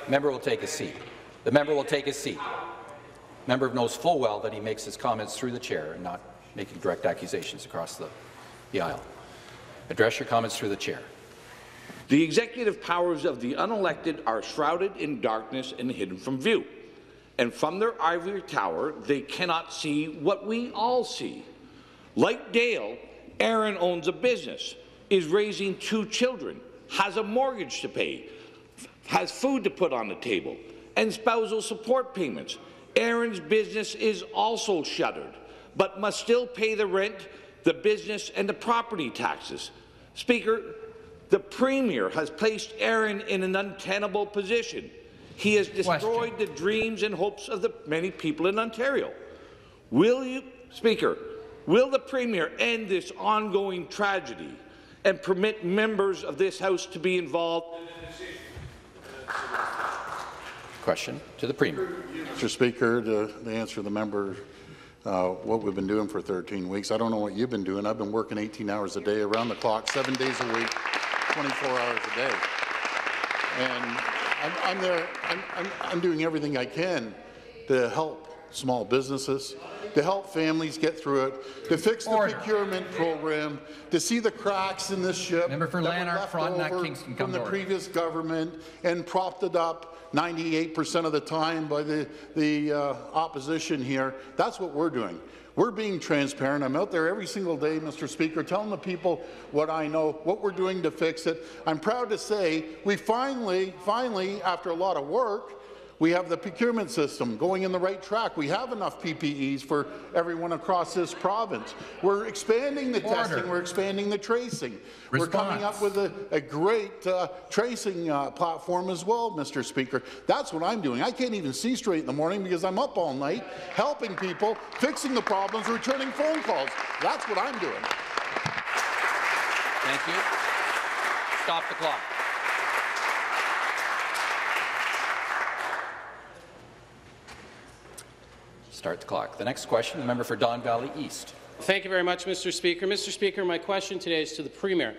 Member will take a seat. The member will take a seat. Member knows full well that he makes his comments through the chair and not making direct accusations across the, the aisle. Address your comments through the chair. The executive powers of the unelected are shrouded in darkness and hidden from view. And from their ivory tower, they cannot see what we all see. Like Dale, Aaron owns a business, is raising two children, has a mortgage to pay, has food to put on the table, and spousal support payments. Aaron's business is also shuttered, but must still pay the rent, the business, and the property taxes. Speaker, the Premier has placed Aaron in an untenable position. He has destroyed Question. the dreams and hopes of the many people in Ontario. Will you, Speaker, will the Premier end this ongoing tragedy and permit members of this House to be involved Question to the Premier. Mr. Speaker, to, to answer the member uh, what we've been doing for 13 weeks. I don't know what you've been doing. I've been working 18 hours a day, around the clock, seven days a week, 24 hours a day. And I'm, I'm there, I'm, I'm, I'm doing everything I can to help small businesses, to help families get through it, to fix the Order. procurement program, to see the cracks in this ship Member for Lanark, Frontenac, Kingston, from the previous government and propped it up 98% of the time by the, the uh, opposition here. That's what we're doing. We're being transparent. I'm out there every single day, Mr. Speaker, telling the people what I know, what we're doing to fix it. I'm proud to say we finally, finally, after a lot of work, we have the procurement system going in the right track. We have enough PPEs for everyone across this province. We're expanding the Order. testing. We're expanding the tracing. Response. We're coming up with a, a great uh, tracing uh, platform as well, Mr. Speaker. That's what I'm doing. I can't even see straight in the morning because I'm up all night helping people, fixing the problems, returning phone calls. That's what I'm doing. Thank you. Stop the clock. Start the clock. The next question, the member for Don Valley East. Thank you very much, Mr. Speaker. Mr. Speaker, my question today is to the Premier.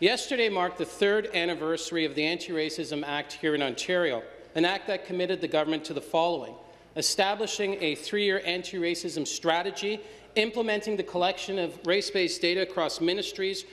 Yesterday marked the third anniversary of the Anti-Racism Act here in Ontario, an act that committed the government to the following, establishing a three-year anti-racism strategy, implementing the collection of race-based data across ministries,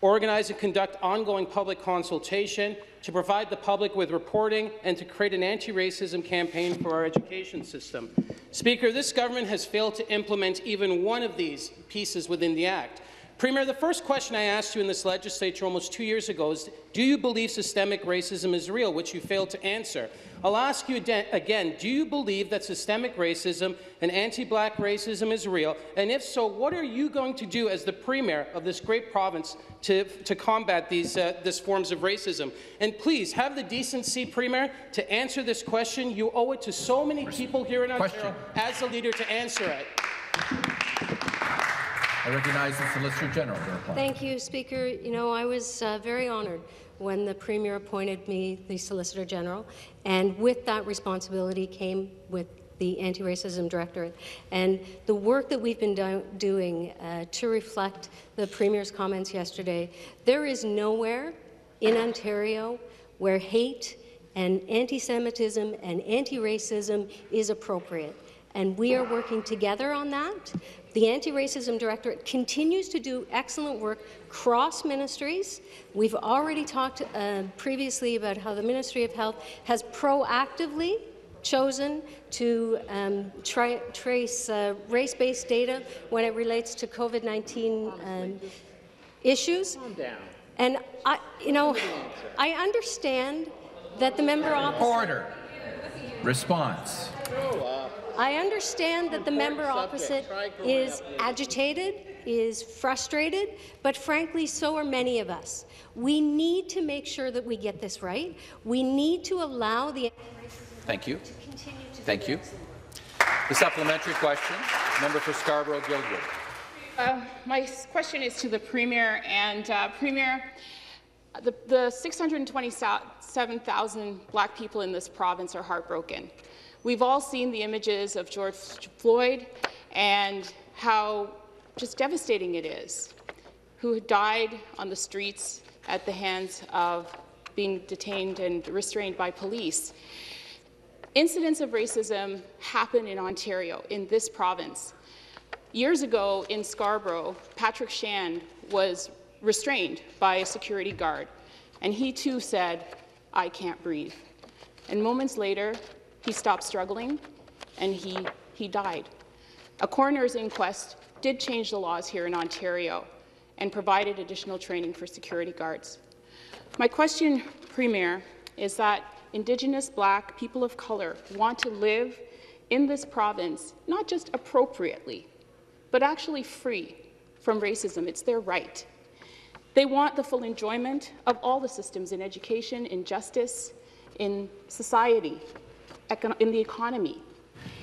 organize and conduct ongoing public consultation, to provide the public with reporting, and to create an anti-racism campaign for our education system. Speaker, this government has failed to implement even one of these pieces within the Act. Premier, the first question I asked you in this legislature almost two years ago is, do you believe systemic racism is real, which you failed to answer? I'll ask you again, do you believe that systemic racism and anti-black racism is real? And if so, what are you going to do as the Premier of this great province to, to combat these, uh, these forms of racism? And please, have the decency, Premier, to answer this question. You owe it to so many people here in Ontario as a leader to answer it. I recognize the Solicitor General Thank you, Speaker. You know, I was uh, very honoured when the Premier appointed me the Solicitor General, and with that responsibility came with the Anti-Racism Directorate. And the work that we've been do doing uh, to reflect the Premier's comments yesterday, there is nowhere in Ontario where hate and anti-Semitism and anti-racism is appropriate. And we are working together on that. The Anti-Racism Directorate continues to do excellent work cross ministries. We've already talked uh, previously about how the Ministry of Health has proactively chosen to um, tra trace uh, race-based data when it relates to COVID-19 um, issues. And I, you know, I understand that the member opposite. Order. Response. I understand that the member opposite is agitated, is frustrated, but frankly, so are many of us. We need to make sure that we get this right. We need to allow the Thank you. Thank you. The supplementary question, member for Scarborough-Guildwood. Uh, my question is to the Premier, and uh, Premier, the, the 627,000 black people in this province are heartbroken. We've all seen the images of George Floyd and how just devastating it is, who died on the streets at the hands of being detained and restrained by police. Incidents of racism happen in Ontario, in this province. Years ago in Scarborough, Patrick Shand was restrained by a security guard, and he too said, I can't breathe. And moments later, he stopped struggling and he, he died. A coroner's inquest did change the laws here in Ontario and provided additional training for security guards. My question, Premier, is that Indigenous, Black, people of colour want to live in this province, not just appropriately, but actually free from racism. It's their right. They want the full enjoyment of all the systems in education, in justice, in society, in the economy.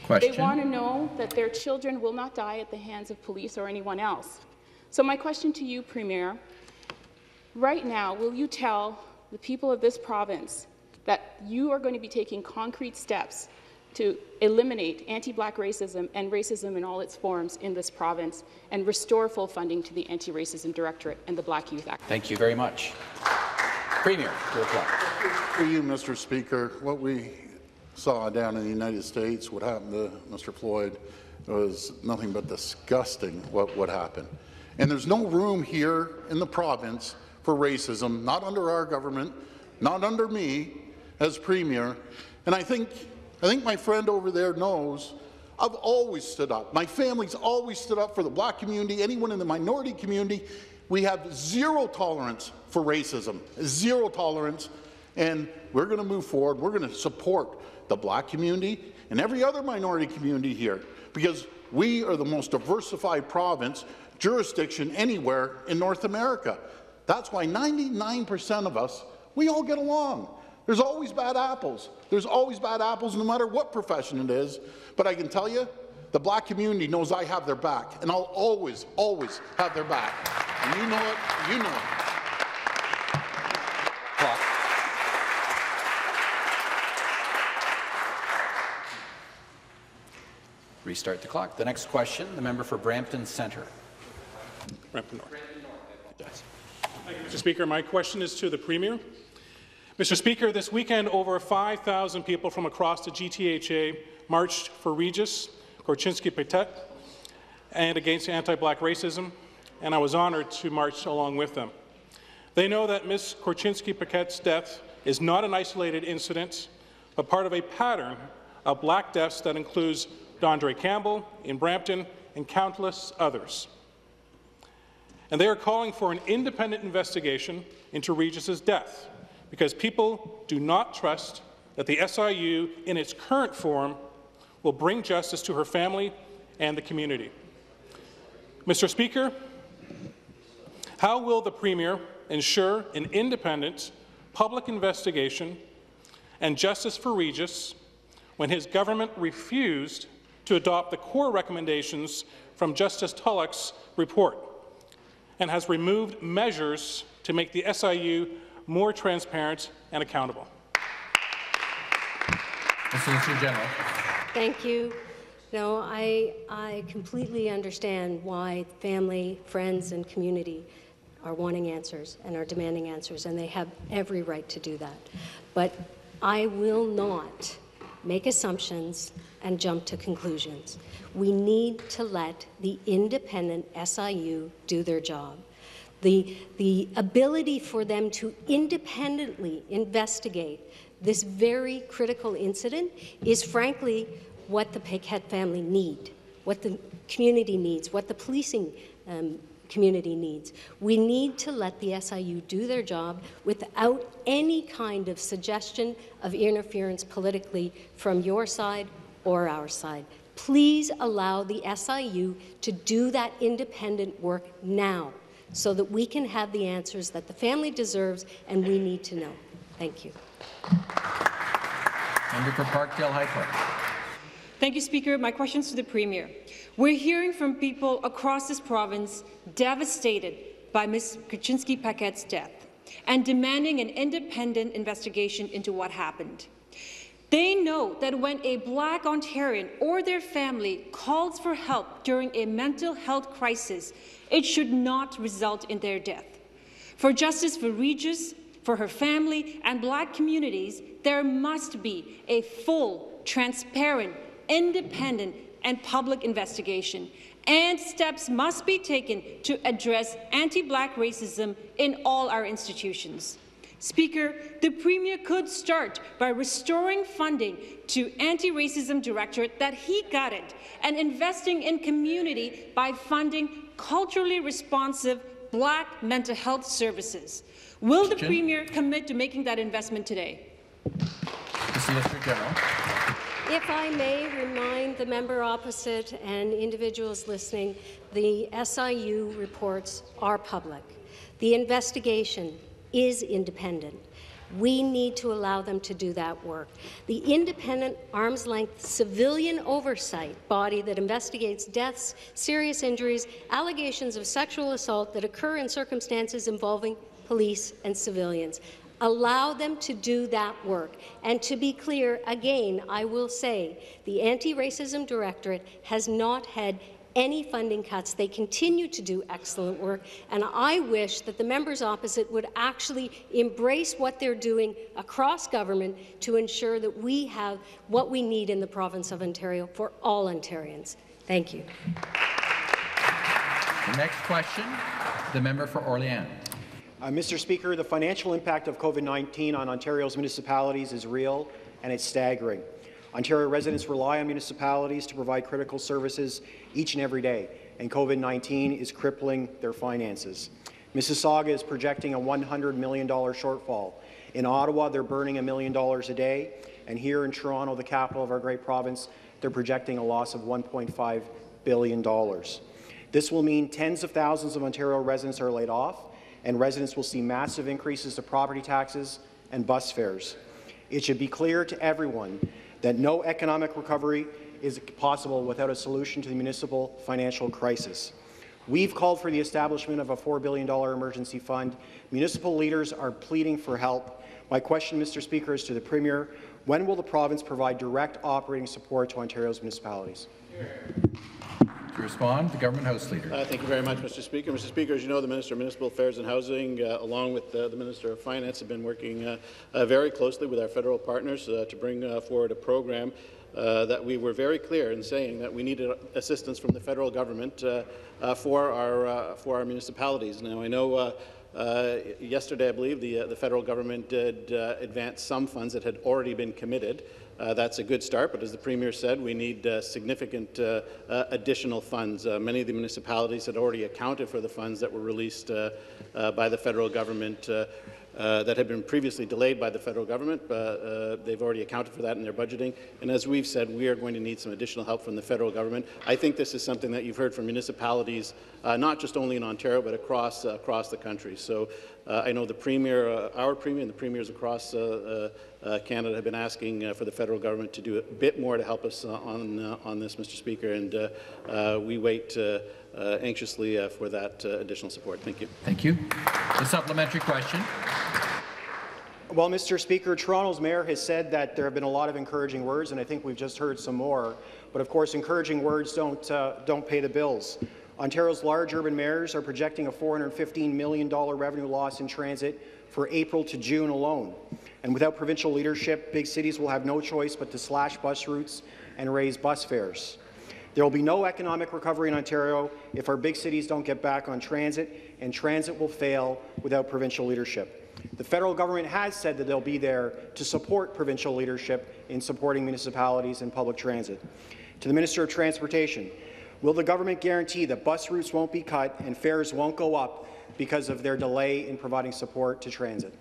Question. They want to know that their children will not die at the hands of police or anyone else. So my question to you, Premier, right now, will you tell the people of this province that you are going to be taking concrete steps to eliminate anti-black racism and racism in all its forms in this province and restore full funding to the Anti-Racism Directorate and the Black Youth Act. Thank you very much. Premier, to reply. For you, Mr. Speaker, what we saw down in the United States, what happened to Mr. Floyd, was nothing but disgusting what, what happened. And there's no room here in the province for racism, not under our government, not under me, as Premier. And I think, I think my friend over there knows I've always stood up. My family's always stood up for the black community, anyone in the minority community. We have zero tolerance for racism, zero tolerance, and we're going to move forward. We're going to support the black community and every other minority community here because we are the most diversified province, jurisdiction anywhere in North America. That's why 99% of us, we all get along. There's always bad apples. There's always bad apples no matter what profession it is. But I can tell you, the black community knows I have their back, and I'll always, always have their back. And you know it, you know it. Restart the clock. The next question, the member for Brampton Centre. Brampton North. Thank you, Mr. Speaker. My question is to the Premier. Mr. Speaker, this weekend over 5,000 people from across the GTHA marched for Regis Korchinski Paquet and against anti-black racism, and I was honoured to march along with them. They know that Ms. Korchinski Paquet's death is not an isolated incident, but part of a pattern of black deaths that includes D'Andre Campbell in Brampton and countless others. And they are calling for an independent investigation into Regis's death because people do not trust that the SIU in its current form will bring justice to her family and the community. Mr. Speaker, how will the Premier ensure an independent public investigation and justice for Regis when his government refused to adopt the core recommendations from Justice Tulloch's report and has removed measures to make the SIU more transparent and accountable. Mr. Solicitor General. Thank you. No, I, I completely understand why family, friends, and community are wanting answers and are demanding answers, and they have every right to do that. But I will not make assumptions and jump to conclusions. We need to let the independent SIU do their job. The, the ability for them to independently investigate this very critical incident is frankly what the Paquet family need, what the community needs, what the policing um, community needs. We need to let the SIU do their job without any kind of suggestion of interference politically from your side or our side. Please allow the SIU to do that independent work now so that we can have the answers that the family deserves and we need to know. Thank you. Member for Parkdale High Park. Thank you, Speaker. My question is to the Premier. We're hearing from people across this province devastated by Ms. Korchinski Paquet's death and demanding an independent investigation into what happened. They know that when a Black Ontarian or their family calls for help during a mental health crisis, it should not result in their death. For justice for Regis, for her family and Black communities, there must be a full, transparent, independent and public investigation and steps must be taken to address anti-Black racism in all our institutions. Speaker, the Premier could start by restoring funding to Anti-Racism Directorate that he gutted and investing in community by funding culturally responsive Black mental health services. Will the Premier commit to making that investment today? The Solicitor General. If I may remind the member opposite and individuals listening, the SIU reports are public. The investigation is independent. We need to allow them to do that work. The independent arm's length civilian oversight body that investigates deaths, serious injuries, allegations of sexual assault that occur in circumstances involving police and civilians. Allow them to do that work. And to be clear, again, I will say the Anti-Racism Directorate has not had any funding cuts. They continue to do excellent work, and I wish that the members opposite would actually embrace what they're doing across government to ensure that we have what we need in the province of Ontario for all Ontarians. Thank you. The next question, the member for Orléans. Uh, Mr. Speaker, the financial impact of COVID-19 on Ontario's municipalities is real and it's staggering. Ontario residents rely on municipalities to provide critical services each and every day, and COVID-19 is crippling their finances. Mississauga is projecting a $100 million shortfall. In Ottawa, they're burning a million dollars a day, and here in Toronto, the capital of our great province, they're projecting a loss of $1.5 billion. This will mean tens of thousands of Ontario residents are laid off, and residents will see massive increases to property taxes and bus fares. It should be clear to everyone that no economic recovery is possible without a solution to the municipal financial crisis. We've called for the establishment of a $4 billion emergency fund. Municipal leaders are pleading for help. My question, Mr. Speaker, is to the Premier. When will the province provide direct operating support to Ontario's municipalities? To respond, the Government House Leader. Uh, thank you very much, Mr. Speaker. Mr. Speaker, as you know, the Minister of Municipal Affairs and Housing, uh, along with uh, the Minister of Finance, have been working uh, uh, very closely with our federal partners uh, to bring forward a program that we were very clear in saying that we needed assistance from the federal government for our for our municipalities. Now, I know. Uh, yesterday, I believe, the, uh, the federal government did uh, advance some funds that had already been committed. Uh, that's a good start, but as the Premier said, we need uh, significant uh, uh additional funds. Uh, many of the municipalities had already accounted for the funds that were released by the federal government uh, that had been previously delayed by the federal government. Uh, uh, they've already accounted for that in their budgeting. And as we've said, we are going to need some additional help from the federal government. I think this is something that you've heard from municipalities, uh, not just only in Ontario, but across, across the country. So Uh, I know the Premier, uh, our Premier and the Premiers across uh, Canada have been asking for the federal government to do a bit more to help us on, on this, Mr. Speaker, and we wait uh, anxiously uh, for that uh, additional support. Thank you. Thank you. The supplementary question. Well, Mr. Speaker, Toronto's mayor has said that there have been a lot of encouraging words, and I think we've just heard some more. But of course, encouraging words don't uh, don't pay the bills. Ontario's large urban mayors are projecting a $415 million revenue loss in transit for April to June alone. And without provincial leadership, big cities will have no choice but to slash bus routes and raise bus fares. There will be no economic recovery in Ontario if our big cities don't get back on transit, and transit will fail without provincial leadership. The federal government has said that they'll be there to support provincial leadership in supporting municipalities and public transit. To the Minister of Transportation, will the government guarantee that bus routes won't be cut and fares won't go up because of their delay in providing support to transit?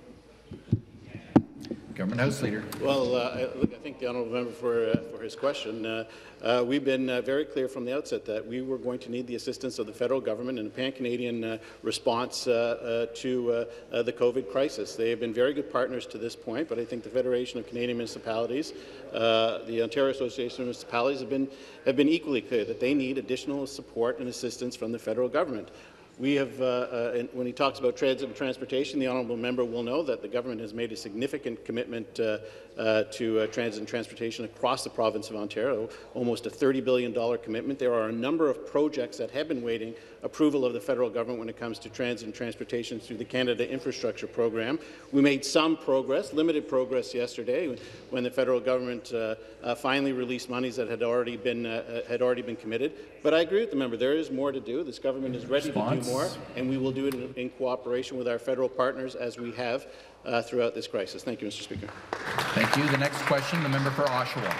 Government House Leader. Well, uh, I, thank the honourable member for, uh, for his question. Uh, uh we've been uh, very clear from the outset that we were going to need the assistance of the federal government in a pan-Canadian uh, response to the COVID crisis. They have been very good partners to this point, but I think the Federation of Canadian Municipalities, the Ontario Association of Municipalities have been, have been equally clear that they need additional support and assistance from the federal government. We have, uh, uh, when he talks about transit and transportation, the honourable member will know that the government has made a significant commitment uh, uh, to uh, transit and transportation across the province of Ontario, almost a $30 billion commitment. There are a number of projects that have been waiting approval of the federal government when it comes to transit and transportation through the Canada Infrastructure Program. We made some progress, limited progress yesterday, when the federal government uh, uh, finally released monies that had already been uh, had already been committed. But I agree with the member. There is more to do. This government is ready Response. to do more, and we will do it in, in cooperation with our federal partners as we have uh, throughout this crisis. Thank you, Mr. Speaker. Thank you. The next question, the member for Oshawa.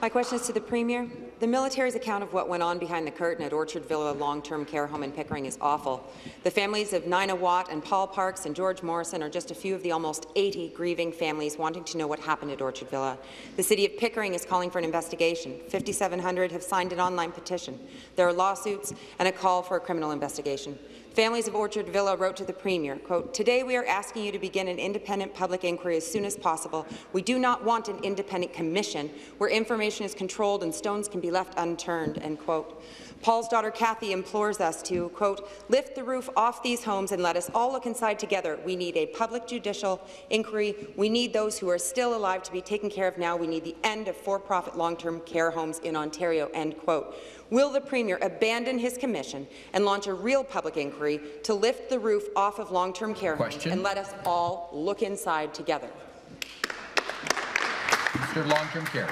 My question is to the Premier. The military's account of what went on behind the curtain at Orchard Villa long-term care home in Pickering is awful. The families of Nina Watt and Paul Parks and George Morrison are just a few of the almost 80 grieving families wanting to know what happened at Orchard Villa. The City of Pickering is calling for an investigation. 5,700 have signed an online petition. There are lawsuits and a call for a criminal investigation. Families of Orchard Villa wrote to the Premier, quote, Today we are asking you to begin an independent public inquiry as soon as possible. We do not want an independent commission where information is controlled and stones can be left unturned, end quote. Paul's daughter Kathy implores us to, quote, lift the roof off these homes and let us all look inside together. We need a public judicial inquiry. We need those who are still alive to be taken care of now. We need the end of for-profit long-term care homes in Ontario, end quote. Will the Premier abandon his commission and launch a real public inquiry to lift the roof off of long-term care homes and let us all look inside together? Mr. Long-term care.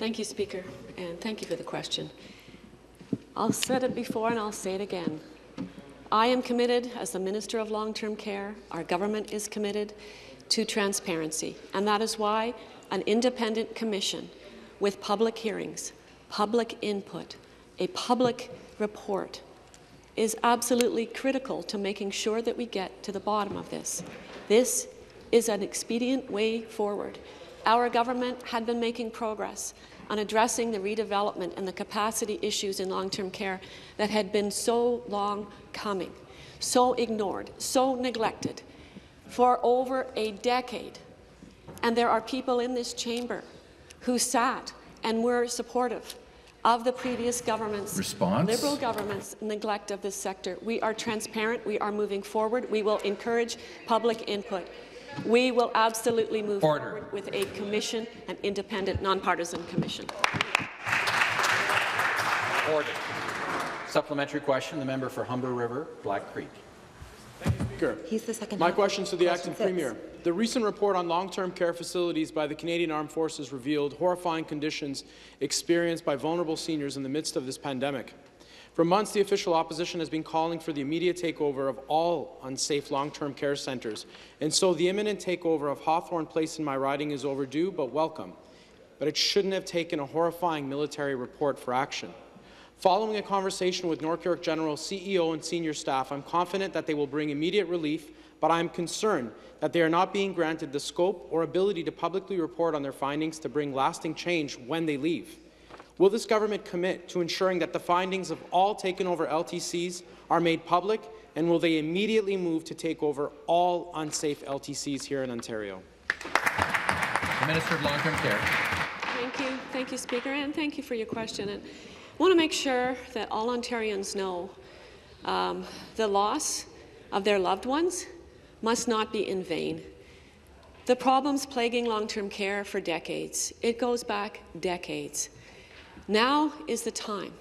Thank you, Speaker, and thank you for the question. I've said it before and I'll say it again. I am committed as the Minister of Long-Term Care. Our government is committed to transparency, and that is why an independent commission with public hearings, public input, a public report is absolutely critical to making sure that we get to the bottom of this. This is an expedient way forward. Our government had been making progress on addressing the redevelopment and the capacity issues in long-term care that had been so long coming, so ignored, so neglected for over a decade. And there are people in this chamber who sat and were supportive of the previous government's Response. Liberal government's neglect of this sector. We are transparent. We are moving forward. We will encourage public input. We will absolutely move Order. forward with a commission, an independent, nonpartisan commission. Order. Supplementary question, the member for Humber River, Black Creek. Speaker. He's the second. My question to the acting six. premier. The recent report on long-term care facilities by the Canadian Armed Forces revealed horrifying conditions experienced by vulnerable seniors in the midst of this pandemic. For months, the official opposition has been calling for the immediate takeover of all unsafe long-term care centres, and so the imminent takeover of Hawthorne Place in my riding is overdue but welcome. But it shouldn't have taken a horrifying military report for action. Following a conversation with North York General CEO and senior staff, I'm confident that they will bring immediate relief, but I am concerned that they are not being granted the scope or ability to publicly report on their findings to bring lasting change when they leave. Will this government commit to ensuring that the findings of all taken over LTCs are made public, and will they immediately move to take over all unsafe LTCs here in Ontario? The Minister of Long-Term Care. Thank you. Thank you, Speaker, and thank you for your question. And I want to make sure that all Ontarians know um, the loss of their loved ones must not be in vain. The problems plaguing long-term care for decades, it goes back decades. Now is the time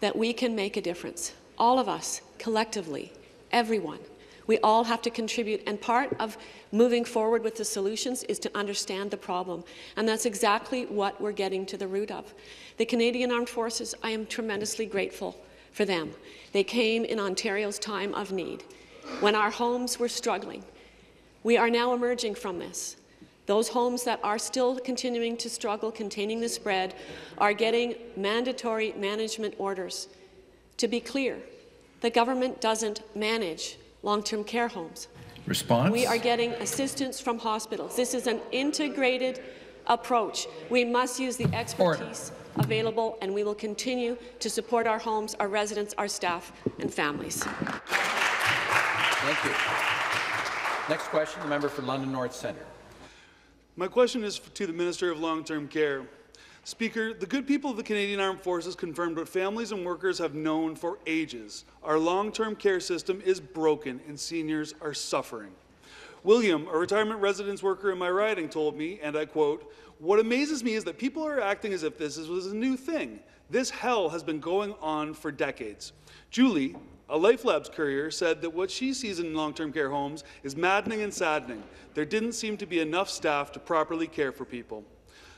that we can make a difference. All of us, collectively, everyone. We all have to contribute, and part of moving forward with the solutions is to understand the problem, and that's exactly what we're getting to the root of. The Canadian Armed Forces, I am tremendously grateful for them. They came in Ontario's time of need, when our homes were struggling. We are now emerging from this. Those homes that are still continuing to struggle containing the spread are getting mandatory management orders. To be clear, the government doesn't manage long-term care homes. Response? We are getting assistance from hospitals. This is an integrated approach. We must use the expertise Order available, and we will continue to support our homes, our residents, our staff, and families. Thank you. Next question, the member for London North Centre. My question is to the Minister of Long-Term Care. Speaker, the good people of the Canadian Armed Forces confirmed what families and workers have known for ages. Our long-term care system is broken and seniors are suffering. William, a retirement residence worker in my riding, told me, and I quote, What amazes me is that people are acting as if this was a new thing. This hell has been going on for decades. Julie, a Life Labs courier, said that what she sees in long term care homes is maddening and saddening. There didn't seem to be enough staff to properly care for people.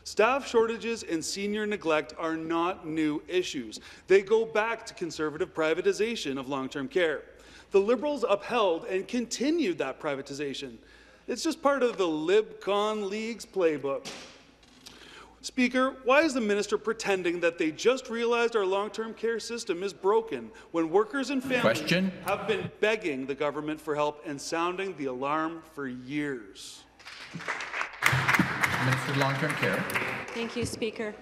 Staff shortages and senior neglect are not new issues. They go back to conservative privatization of long-term care. The Liberals upheld and continued that privatization. It's just part of the LibCon League's playbook. Speaker, why is the minister pretending that they just realized our long-term care system is broken when workers and families Question? have been begging the government for help and sounding the alarm for years? Minister of Long-Term Care. Thank you, Speaker.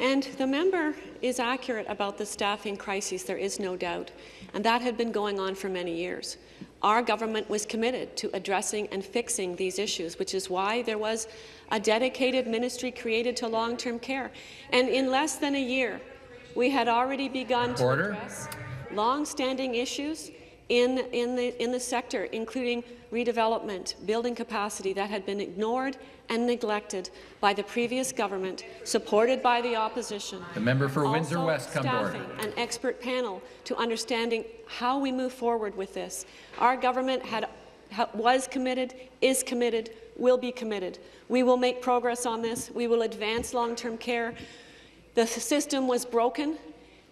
And the member is accurate about the staffing crisis, there is no doubt, and that had been going on for many years. Our government was committed to addressing and fixing these issues, which is why there was a dedicated ministry created to long-term care. And in less than a year, we had already begun to address long-standing issues in, in, the, in the sector, including redevelopment, building capacity that had been ignored and neglected by the previous government, supported by the opposition. The member for Also Windsor West come to order. an expert panel to understanding how we move forward with this. Our government had, was committed, is committed, will be committed. We will make progress on this. We will advance long-term care. The system was broken,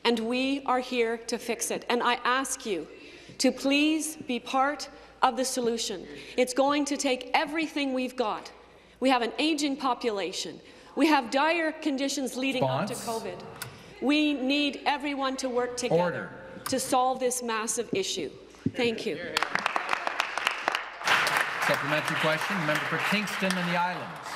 and we are here to fix it. And I ask you to please be part of the solution. It's going to take everything we've got. We have an aging population. We have dire conditions leading up to COVID. We need everyone to work together Order. to solve this massive issue. Thank you. Supplementary question, member for Kingston and the Islands.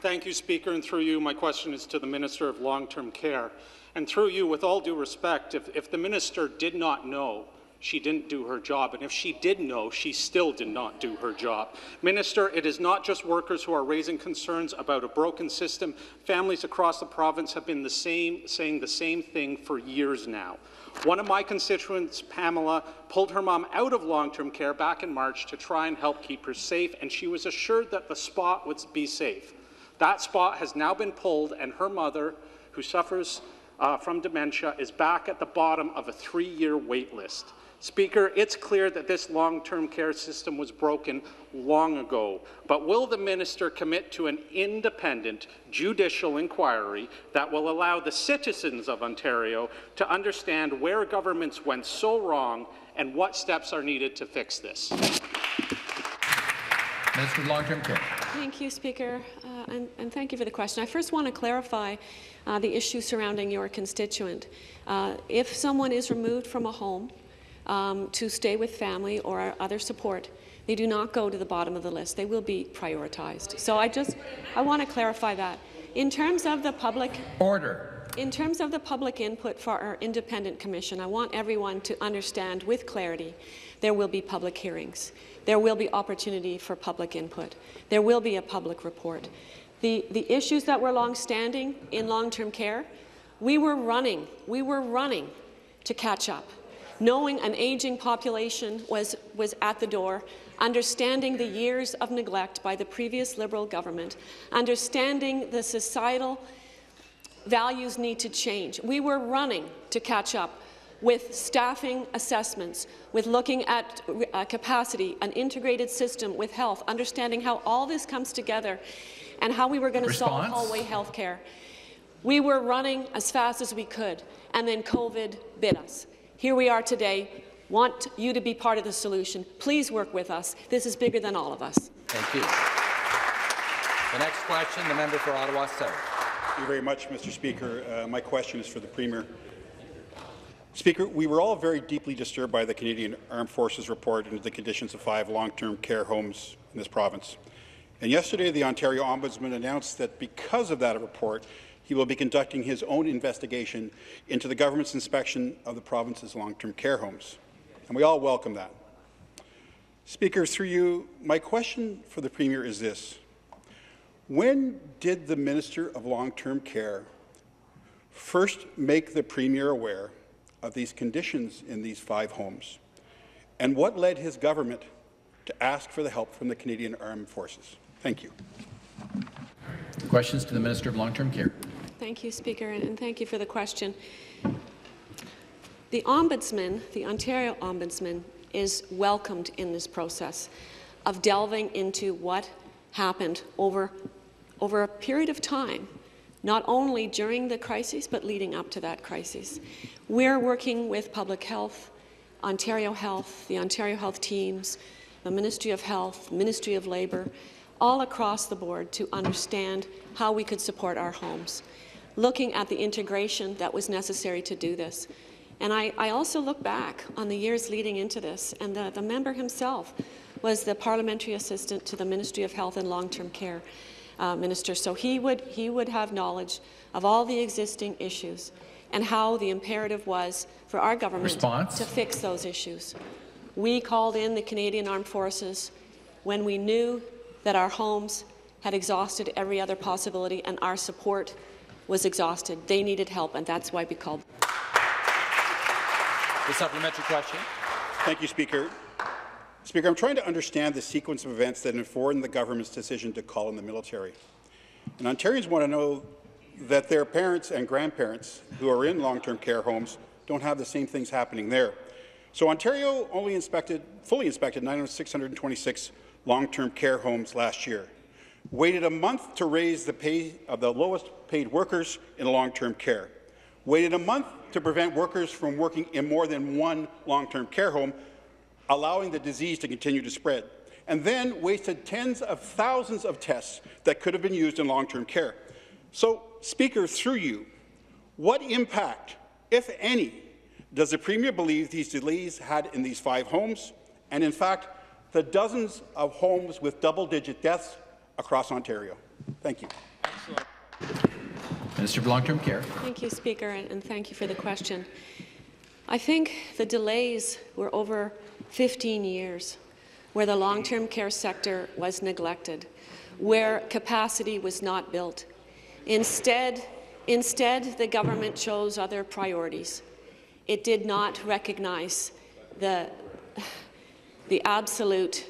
Thank you, Speaker, and through you, my question is to the Minister of Long-Term Care. And through you, with all due respect, if, if the Minister did not know, she didn't do her job. And if she did know, she still did not do her job. Minister, it is not just workers who are raising concerns about a broken system. Families across the province have been the same, saying the same thing for years now. One of my constituents, Pamela, pulled her mom out of long-term care back in March to try and help keep her safe, and she was assured that the spot would be safe. That spot has now been pulled, and her mother, who suffers uh, from dementia, is back at the bottom of a three-year wait list. Speaker, it's clear that this long-term care system was broken long ago, but will the minister commit to an independent judicial inquiry that will allow the citizens of Ontario to understand where governments went so wrong and what steps are needed to fix this? Minister of Long-Term Care. Thank you, Speaker, uh, and, and, thank you for the question. I first want to clarify uh, the issue surrounding your constituent. Uh, if someone is removed from a home um, to stay with family or other support, they do not go to the bottom of the list. They will be prioritized. So I just I want to clarify that. In terms of the public order. In terms of the public input for our independent commission, I want everyone to understand with clarity there will be public hearings. There will be opportunity for public input. There will be a public report. The, the issues that were long-standing in long-term care, we were running, we were running to catch up knowing an aging population was, was at the door, understanding the years of neglect by the previous Liberal government, understanding the societal values need to change. We were running to catch up with staffing assessments, with looking at uh, capacity, an integrated system with health, understanding how all this comes together and how we were going to solve hallway health care. We were running as fast as we could, and then COVID bit us. Here we are today. Want you to be part of the solution. Please work with us. This is bigger than all of us. Thank you. The next question, the member for Ottawa South. Thank you very much, Mr. Speaker. Uh, my question is for the Premier. Speaker, we were all very deeply disturbed by the Canadian Armed Forces report into the conditions of five long-term care homes in this province. And yesterday, the Ontario Ombudsman announced that because of that report, he will be conducting his own investigation into the government's inspection of the province's long-term care homes. And we all welcome that. Speaker, through you, my question for the Premier is this. When did the Minister of Long-Term Care first make the Premier aware of these conditions in these five homes? And what led his government to ask for the help from the Canadian Armed Forces? Thank you. Questions to the Minister of Long-Term Care. Thank you, Speaker, and thank you for the question. The Ombudsman, the Ontario Ombudsman, is welcomed in this process of delving into what happened over, over a period of time, not only during the crisis, but leading up to that crisis. We're working with public health, Ontario Health, the Ontario Health teams, the Ministry of Health, Ministry of Labour, all across the board to understand how we could support our homes, looking at the integration that was necessary to do this. And I, I also look back on the years leading into this, and the, the member himself was the parliamentary assistant to the Ministry of Health and Long-Term Care uh, minister. So he would, he would have knowledge of all the existing issues and how the imperative was for our government Response. to fix those issues. We called in the Canadian Armed Forces when we knew that our homes had exhausted every other possibility and our support was exhausted. They needed help, and that's why we called. The supplementary question. Thank you, Speaker. Speaker, I'm trying to understand the sequence of events that informed the government's decision to call in the military. And Ontarians want to know that their parents and grandparents who are in long-term care homes don't have the same things happening there. So Ontario only inspected, fully inspected 9,626 long-term care homes last year, waited a month to raise the pay of the lowest paid workers in long-term care, waited a month to prevent workers from working in more than one long-term care home, allowing the disease to continue to spread, and then wasted tens of thousands of tests that could have been used in long-term care. So, Speaker, through you, what impact, if any, does the Premier believe these delays had in these five homes, and in fact, the dozens of homes with double-digit deaths across Ontario? Thank you. Minister of Long-Term Care. Thank you, Speaker, and thank you for the question. I think the delays were over 15 years, where the long-term care sector was neglected, where capacity was not built. Instead, instead, the government chose other priorities. It did not recognize the, the absolute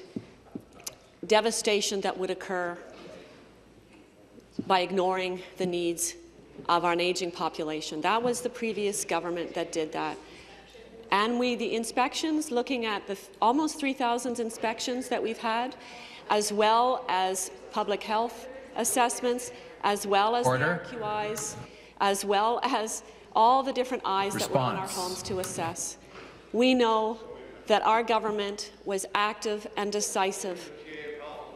devastation that would occur by ignoring the needs of our aging population. That was the previous government that did that. And we, the inspections, looking at the almost 3,000 inspections that we've had, as well as public health assessments, as well as Order. the RQIs, as well as all the different eyes that were on our homes to assess. We know that our government was active and decisive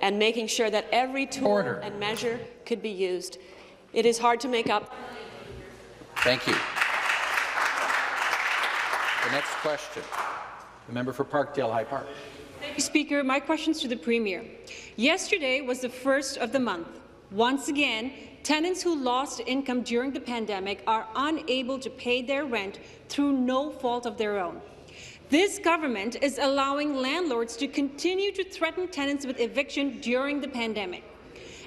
and making sure that every tool Order. and measure could be used. It is hard to make up. Thank you. The next question. The member for Parkdale High Park. Thank you, Speaker. My questions to the Premier. Yesterday was the first of the month. Once again, tenants who lost income during the pandemic are unable to pay their rent through no fault of their own. This government is allowing landlords to continue to threaten tenants with eviction during the pandemic.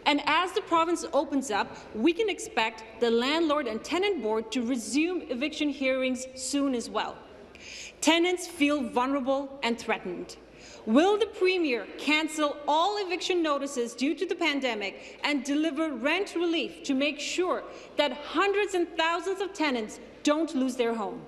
And as the province opens up, we can expect the Landlord and Tenant Board to resume eviction hearings soon as well. Tenants feel vulnerable and threatened. Will the Premier cancel all eviction notices due to the pandemic and deliver rent relief to make sure that hundreds and thousands of tenants don't lose their home?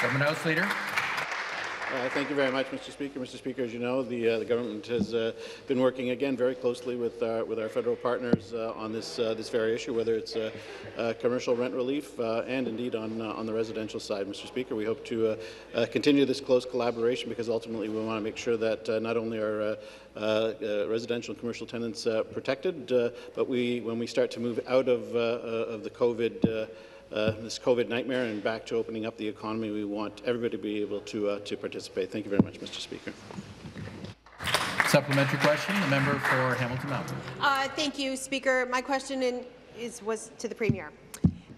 Government House Leader. Uh, Thank you very much, Mr. Speaker. Mr. Speaker, as you know, the, uh, the government has uh, been working again very closely with our, with our federal partners uh, on this, uh, this very issue, whether it's uh, uh, commercial rent relief uh, and indeed on, uh, on the residential side. Mr. Speaker, we hope to uh, uh, continue this close collaboration because ultimately we want to make sure that uh, not only are uh, uh, uh, residential and commercial tenants uh, protected, uh, but we, when we start to move out of, uh, uh, of the COVID uh, this COVID nightmare and back to opening up the economy. We want everybody to be able to, uh, to participate. Thank you very much, Mr. Speaker. Supplementary question. The member for Hamilton Mountain. Uh, thank you, Speaker. My question in, is, was to the Premier.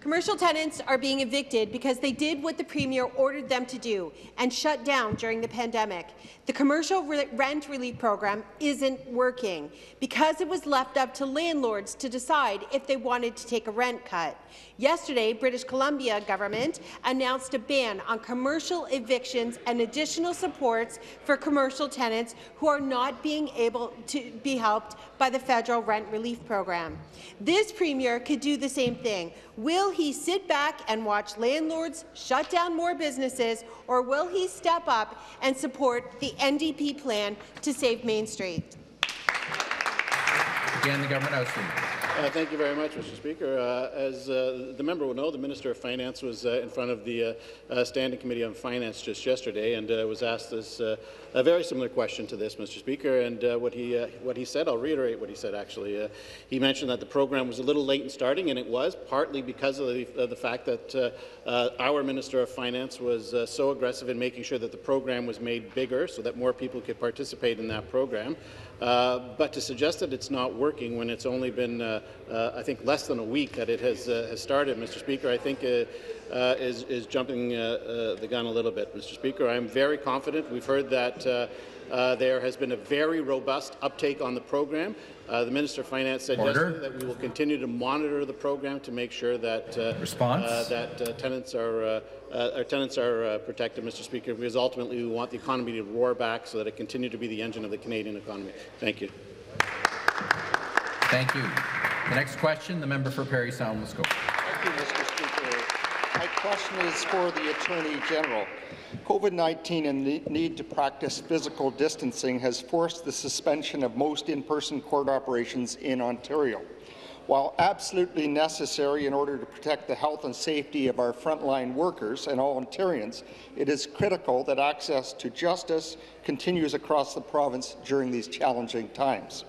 Commercial tenants are being evicted because they did what the Premier ordered them to do and shut down during the pandemic. The commercial re rent relief program isn't working because it was left up to landlords to decide if they wanted to take a rent cut. Yesterday, British Columbia government announced a ban on commercial evictions and additional supports for commercial tenants who are not being able to be helped by the federal rent relief program. This Premier could do the same thing. Will he sit back and watch landlords shut down more businesses, or will he step up and support the NDP plan to save Main Street? Again, the government house uh, thank you very much, Mr. Speaker. Uh, as uh, the member will know, the Minister of Finance was uh, in front of the uh, uh, Standing Committee on Finance just yesterday and was asked this a very similar question to this, Mr. Speaker. And what he what he said, I'll reiterate what he said. Actually, he mentioned that the program was a little late in starting, and it was partly because of the, of the fact that our Minister of Finance was so aggressive in making sure that the program was made bigger, so that more people could participate in that program. Uh, but to suggest that it's not working when it's only been, uh, uh, I think, less than a week that it has, uh, has started, Mr. Speaker, I think uh, uh, is, is jumping the gun a little bit. Mr. Speaker, I'm very confident. We've heard that uh, there has been a very robust uptake on the program. Uh, the Minister of Finance said Order. yesterday that we will continue to monitor the program to make sure that uh, Response. That uh, tenants are Uh, our tenants are uh, protected, Mr. Speaker, because ultimately we want the economy to roar back so that it continue to be the engine of the Canadian economy. Thank you. Thank you. The next question, the member for Parry Sound Muskoka. Thank you, Mr. Speaker. My question is for the Attorney General. COVID-19 and the need to practice physical distancing has forced the suspension of most in-person court operations in Ontario. While absolutely necessary in order to protect the health and safety of our frontline workers and all Ontarians, it is critical that access to justice continues across the province during these challenging times.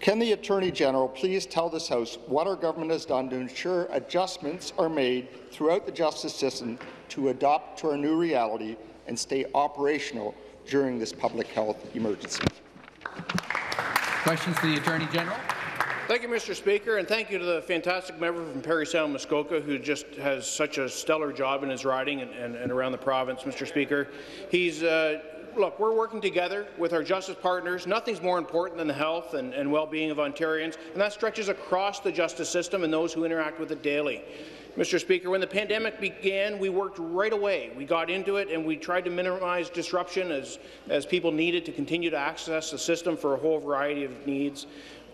Can the Attorney General please tell this House what our government has done to ensure adjustments are made throughout the justice system to adopt to our new reality and stay operational during this public health emergency? Questions to the Attorney General. Thank you, Mr. Speaker, and thank you to the fantastic member from Parry Sound Muskoka who just has such a stellar job in his riding and, and, and around the province, Mr. Speaker. He's uh, look, we're working together with our justice partners. Nothing's more important than the health and, and well-being of Ontarians, and that stretches across the justice system and those who interact with it daily. Mr. Speaker, when the pandemic began, we worked right away. We got into it and we tried to minimize disruption as, as people needed to continue to access the system for a whole variety of needs.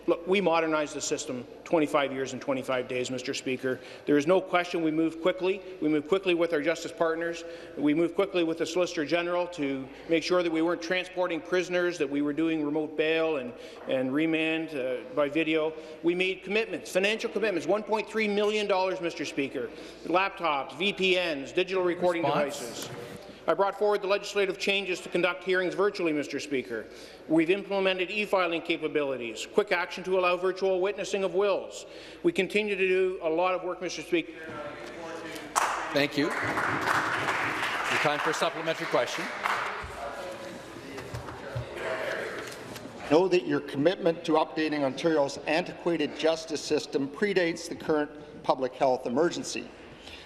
Look, we modernized the system 25 years and 25 days, Mr. Speaker. There is no question we moved quickly. We moved quickly with our justice partners. We moved quickly with the Solicitor General to make sure that we weren't transporting prisoners, that we were doing remote bail and, and remand uh, by video. We made commitments, financial commitments, $1.3 million, Mr. Speaker. Laptops, VPNs, digital recording Response? devices. I brought forward the legislative changes to conduct hearings virtually, Mr. Speaker. We've implemented e-filing capabilities, quick action to allow virtual witnessing of wills. We continue to do a lot of work, Mr. Speaker. Thank you. Your time for a supplementary question. Know that your commitment to updating Ontario's antiquated justice system predates the current public health emergency.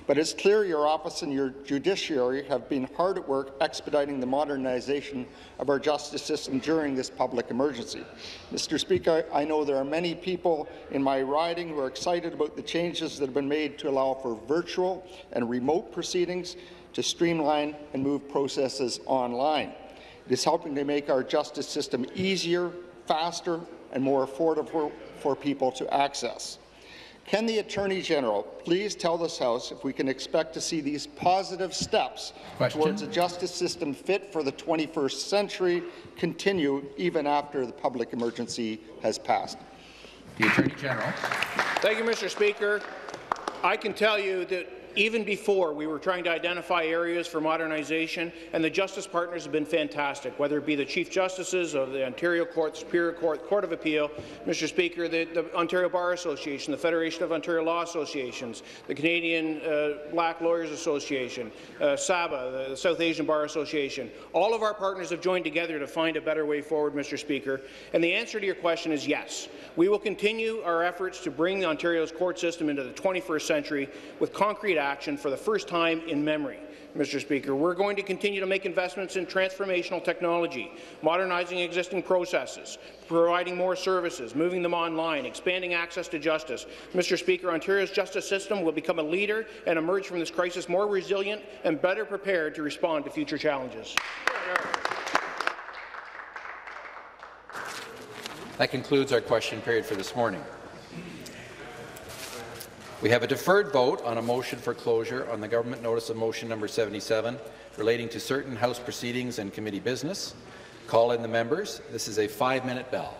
But it's clear your office and your judiciary have been hard at work expediting the modernization of our justice system during this public emergency. Mr. Speaker, I know there are many people in my riding who are excited about the changes that have been made to allow for virtual and remote proceedings to streamline and move processes online. It is helping to make our justice system easier, faster, and more affordable for people to access. Can the Attorney General please tell this House if we can expect to see these positive steps Question. towards a justice system fit for the 21st century continue even after the public emergency has passed? The Attorney General. Thank you, Mr. Speaker. I can tell you that even before we were trying to identify areas for modernization, and the justice partners have been fantastic, whether it be the Chief Justices of the Ontario Court, Superior Court, Court of Appeal, Mr. Speaker, the, the Ontario Bar Association, the Federation of Ontario Law Associations, the Canadian uh, Black Lawyers Association, uh, SABA, the South Asian Bar Association. All of our partners have joined together to find a better way forward, Mr. Speaker, and the answer to your question is yes. We will continue our efforts to bring Ontario's court system into the 21st century with concrete action for the first time in memory. Mr. Speaker. We're going to continue to make investments in transformational technology, modernizing existing processes, providing more services, moving them online, expanding access to justice. Mr. Speaker, Ontario's justice system will become a leader and emerge from this crisis more resilient and better prepared to respond to future challenges. That concludes our question period for this morning. We have a deferred vote on a motion for closure on the government notice of motion number 77 relating to certain House proceedings and committee business. Call in the members. This is a five-minute bell.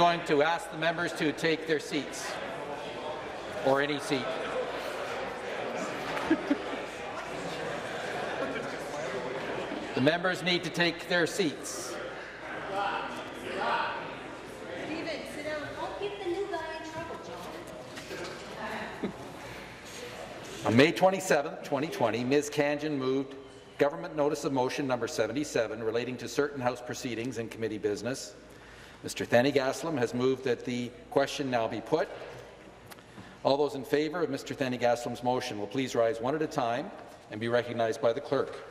Going to ask the members to take their seats, or any seat. the members need to take their seats. On May 27, 2020, Ms. Khanjin moved Government Notice of Motion number 77 relating to certain House proceedings and committee business. Mr. Thanigasalam has moved that the question now be put. All those in favour of Mr. Thanigasalam's motion will please rise one at a time and be recognized by the clerk.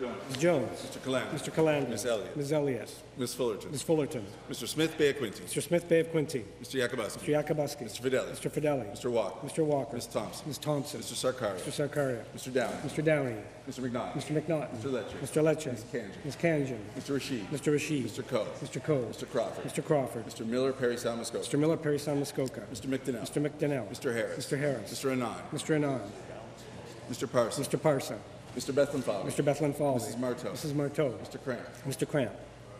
Ms. Jones. Mr. Calandra. Mr. Calandra. Ms. Elliott. Ms. Elliott. Ms. Fullerton. Ms. Fullerton. Mr. Smith Bay of Quinte. Mr. Smith Bay of Quinte. Mr. Yakabuski. Mr. Yakabuski. Mr. Fedeli. Mr. Fedeli. Mr. Walker. Mr. Walker. Ms. Thompson. Ms. Thompson. Mr. Sarkaria. Mr. Sarkaria. Mr. Downey. Mr. Downey. Mr. McNaught. Mr. McNaught. Mr. Lecce. Mr. Lecce. Ms. Khanjin. Ms. Khanjin. Mr. Rashid. Mr. Rashid. Mr. Coe. Mr. Coe. Mr. Crawford. Mr. Crawford. Mr. Miller Parry Sound Muskoka. Mr. Miller Parry Sound Muskoka. Mr. McDonell. Mr. McDonell. Mr. Harris. Mr. Harris. Mr. Anand. Mr. Anand. Mr. Parsa. Mr. Parsa. Mr. Bethlenfalvy. Mr. Bethlenfalvy. Mrs. Martow. Mrs. Martow. Mr. Kramp. Mr. Kramp.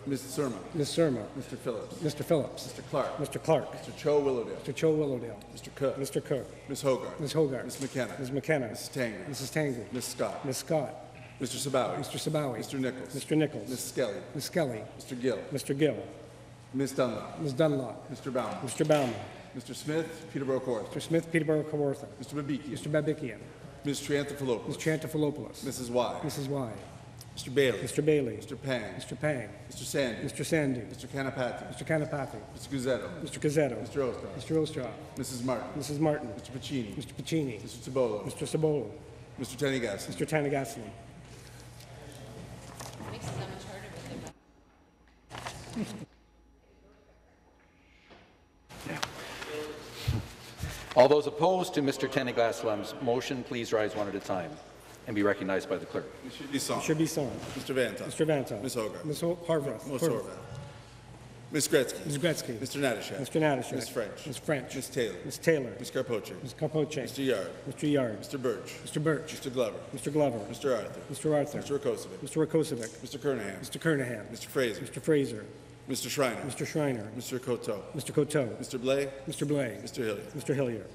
Ms. Surma. Ms. Surma. Mr. Phillips. Mr. Phillips. Mr. Clark. Mr. Clark. Mr. Cho Willowdale. Mr. Cho Willowdale. Mr. Cook. Mr. Cook. Ms. Hogarth. Ms. Hogarth. Ms. McKenna. Ms. McKenna. Mrs. Tangen. Mrs. Tangen. Ms. Scott. Ms. Scott. Mr. Sabawy. Mr. Sabawy. Mr. Nicholls. Mr. Nicholls. Ms. Skelly. Ms. Skelly. Mr. Gill. Mr. Gill. Ms. Dunlop. Ms. Dunlop. Mr. Bauman. Mr. Bauman. Mr. Smith, Peterborough Kawartha. Mr. Smith, Peterborough Kawartha. Mr. Babikian. Mr. Babikian. Ms. Triantafilopoulos. Ms. Triantafilopoulos. Mrs. Wai. Mrs. Wai. Mr. Bailey. Mr. Bailey. Mr. Pang. Mr. Pang. Mr. Sandhu. Mr. Sandhu. Mr. Kanapathi. Mr. Kanapathi. Mr. Cuzzetto. Mr. Cuzzetto. Mr. Oosterhoff. Mr. Oosterhoff. Mrs. Martin. Mrs. Martin. Mr. Piccini. Mr. Piccini. Mr. Sabolo. Mr. Sabolo. Mr. Tanigas. Mr. Thanigasalam. All those opposed to Mr. Thanigasalam's motion, please rise one at a time and be recognized by the clerk. Mr. Bisson. Mr. Bisson. Mr. Vanta. Mr. Vanta. Ms. Hogarth. Ms. Ho- Horvath. Ms. Harvath. Horvath. Ms. Gretzky. Ms. Gretzky. Mr. Natyshak. Mr. Natyshak. Ms. French. Ms. French. Ms. Taylor. Ms. Taylor. Ms. Karpoche. Ms. Karpoche. Mr. Yarde. Mr. Yarde. Mr. Burch. Mr. Burch. Mr. Glover. Mr. Glover. Mr. Arthur. Mr. Arthur. Mr. Rakocevic. Mr. Rakocevic. Mr. Kernaghan. Mr. Kernaghan. Mr. Fraser. Mr. Fraser. Mr. Schreiner. Mr. Schreiner. Mr. Coteau. Mr. Coteau. Mr. Blais. Mr. Blais. Mr. Hillier. Mr. Hillier.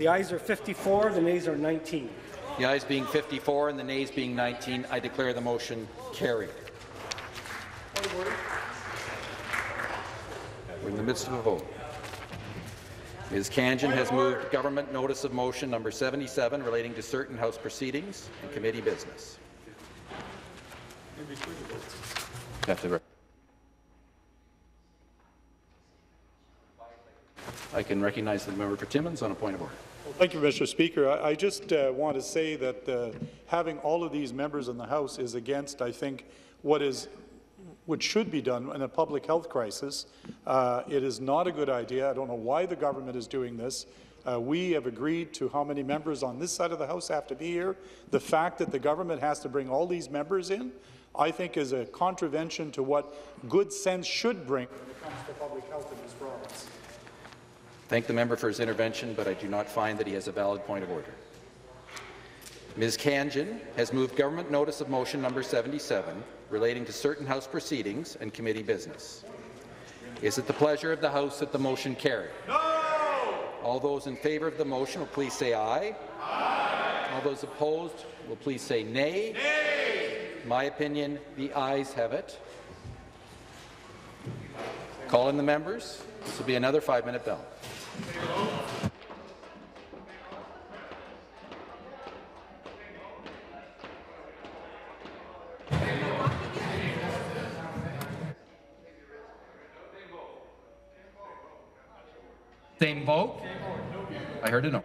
The ayes are 54, the nays are 19. The ayes being 54 and the nays being 19, I declare the motion carried. We're in the midst of a vote. Ms. Khanjin has moved Government Notice of Motion number 77 relating to certain House proceedings and committee business. Have I can recognize the member for Timmins on a point of order. Thank you, Mr. Speaker. I, I just uh, want to say that uh, having all of these members in the House is against, I think, what is what should be done in a public health crisis. Uh, it is not a good idea. I don't know why the government is doing this. Uh, we have agreed to how many members on this side of the House have to be here. The fact that the government has to bring all these members in, I think, is a contravention to what good sense should bring when it comes to public health in this province. Thank the member for his intervention, but I do not find that he has a valid point of order. Ms. Khanjin has moved Government Notice of Motion number 77 relating to certain House proceedings and committee business. Is it the pleasure of the House that the motion carry? No! All those in favour of the motion will please say aye. Aye. All those opposed will please say nay. Nay! My opinion, the ayes have it. Call in the members. This will be another five-minute bell. Same vote? I heard a no.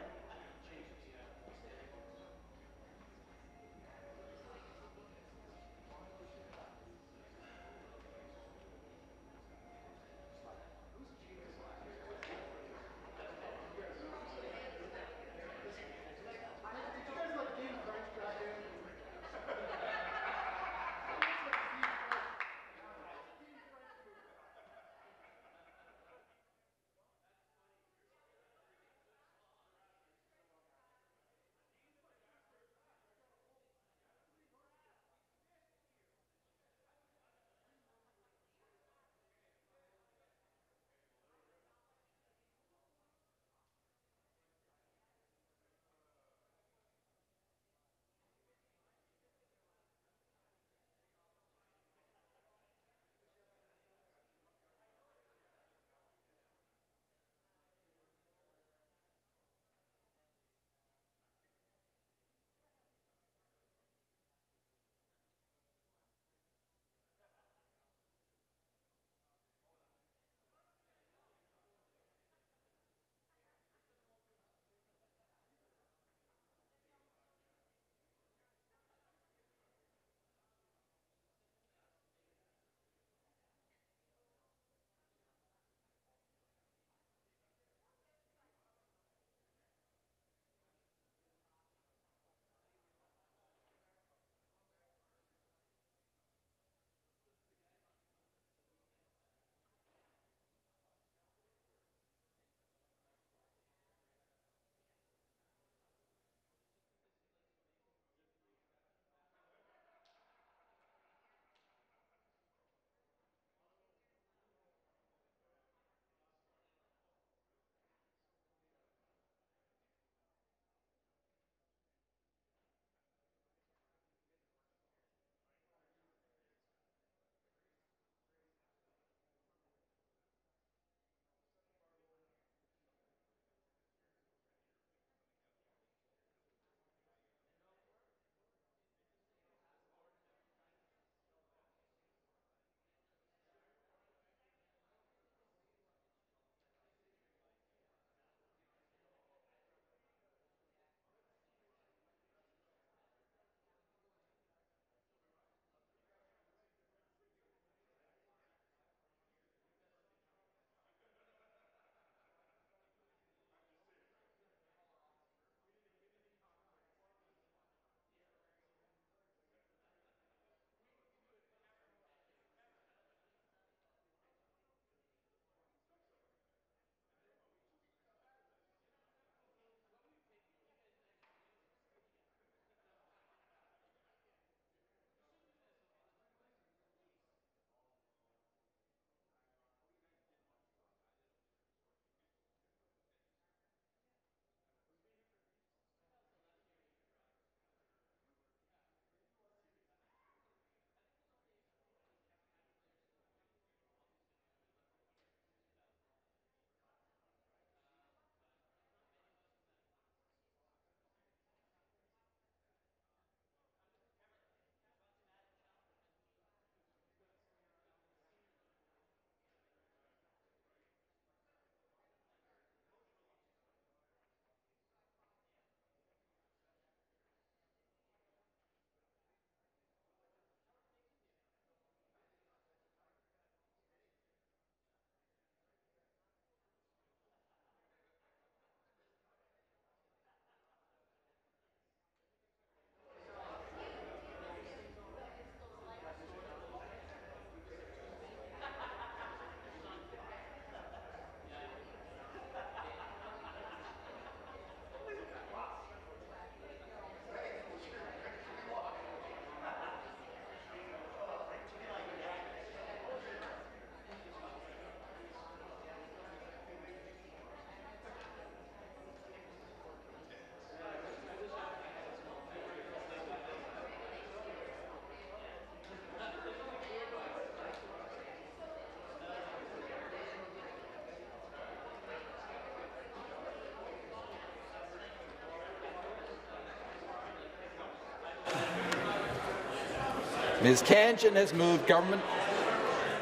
Ms. Khanjin has moved government...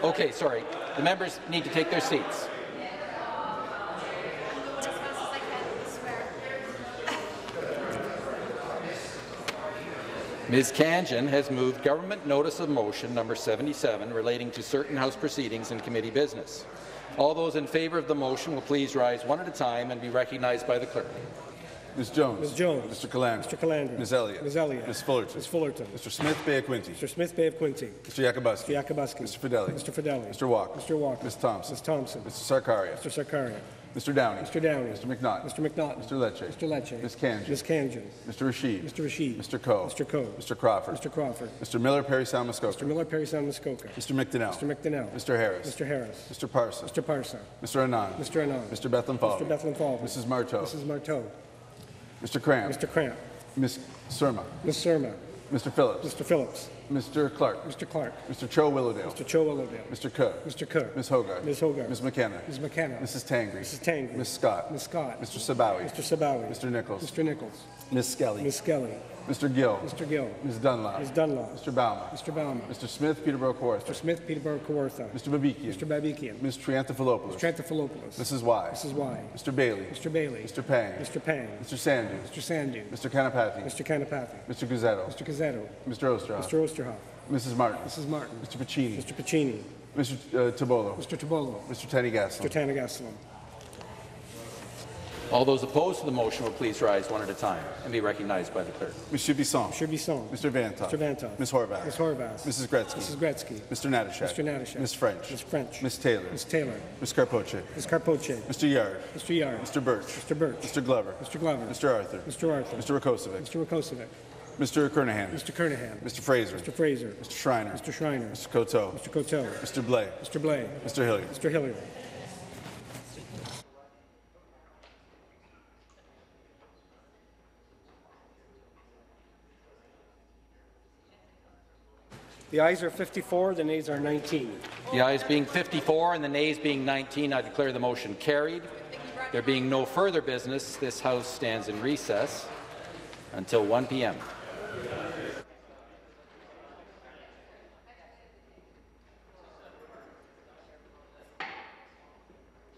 Okay, sorry. The members need to take their seats. Ms. Khanjin has moved Government Notice of Motion number 77 relating to certain House proceedings and committee business. All those in favour of the motion will please rise one at a time and be recognized by the clerk. Ms. Jones. Ms. Jones. Mr. Calandra. Mr. Calandra. Ms. Elliott. Ms. Elliott. Ms. Fullerton. Ms. Fullerton. Mr. Smith Bay of Quinte. Mr. Smith Bay of Quinte. Mr. Yakabuski. Mr. Yakabuski. Mr. Fedeli. Mr. Fedeli. Mr. Walker. Mr. Walker. Ms. Thompson. Ms. Thompson. Mr. Sarkaria. Mr. Sarkaria. Mr. Downey. Mr. Downey. Mr. McNaught. Mr. McNaught. Mr. Lecce. Mr. Lecce. Ms. Khanjin. Ms. Khanjin. Mr. Rasheed. Mr. Rasheed. Mr. Coe. Mr. Coe. Mr. Crawford. Mr. Crawford. Mr. Miller Parry Sound Muskoka. Mr. Miller Parry Sound Muskoka. Mr. McDonell. Mr. McDonell. Mr. Harris. Mr. Harris. Mr. Parsa. Mr. Parsa. Mr. Anand. Mr. Anand. Mr. Fall. Mr. Fall. Mrs. Martow. Mrs. Martow. Mr. Kramp. Mr. Kramp. Ms. Surma. Ms. Surma. Mr. Phillips. Mr. Phillips. Mr. Clark. Mr. Clark. Mr. Cho Willowdale. Mr. Cho Willowdale. Mr. Cook. Mr. Cook. Ms. Hogarth. Ms. Hogarth. Ms. McKenna. Ms. McKenna. Mrs. Tangri. Mrs. Tangri. Ms. Scott. Ms. Scott. Mr. Sabawy. Mr. Sabawy. Mr. Nicholls. Mr. Nicholls. Ms. Skelly. Ms. Skelly. Mr. Gill. Mr. Gill. Ms. Dunlop. Ms. Dunlop. Mr. Bauman. Mr. Bauman. Mr. Smith, Peterborough Kawartha. Mr. Smith, Peterborough Kawartha. Mr. Babikian. Mr. Babikian. Ms. Triantafilopoulos. Mr. Anthopoulos. Mrs. Wai. Mrs. Wai. Mr. Bailey. Mr. Bailey. Mr. Pang. Mr. Pang. Mr. Sandhu. Mr. Sandhu. Mr. Kanapathi. Mr. Kanapathi. Mr. Cuzzetto. Mr. Cuzzetto. Mr. Oosterhoff. Mr. Oosterhoff. Mrs. Martin. Mrs. Martin. Mr. Piccini. Mr. Piccini. Mr. Uh, Tibollo. Mr. Tibollo. Mr. Tenny Mr. Gaslam. Thanigasalam. All those opposed to the motion will please rise one at a time and be recognized by the clerk. Monsieur Bisson. Mr. Bisson. Mr. Vanthof. Mr. Vanthof. Ms. Horvath. Ms. Horvath. Mrs. Gretzky. Mrs. Gretzky. Mr. Natyshak. Mr. Natyshak. Ms. French. Ms. French. Ms. Taylor. Ms. Taylor. Ms. Karpoche. Ms. Karpoche. Mr. Yarde. Mr. Yarde. Mr. Burch. Mr. Burch. Mr. Glover. Mr. Glover. Mr. Arthur. Mr. Arthur. Mr. Rakocevic. Mr. Rakocevic. Mr. Kernaghan. Mr. Kernaghan. Mr. Fraser. Mr. Fraser. Mr. Schreiner. Mr. Schreiner. Mr. Coteau. Mr. Coteau. Mr. Blais. Mr. Blais. Mr. Hilliard. Mr. Hilliard. The ayes are 54, the nays are 19. The ayes being 54 and the nays being 19, I declare the motion carried. There being no further business, this House stands in recess until 1 p.m.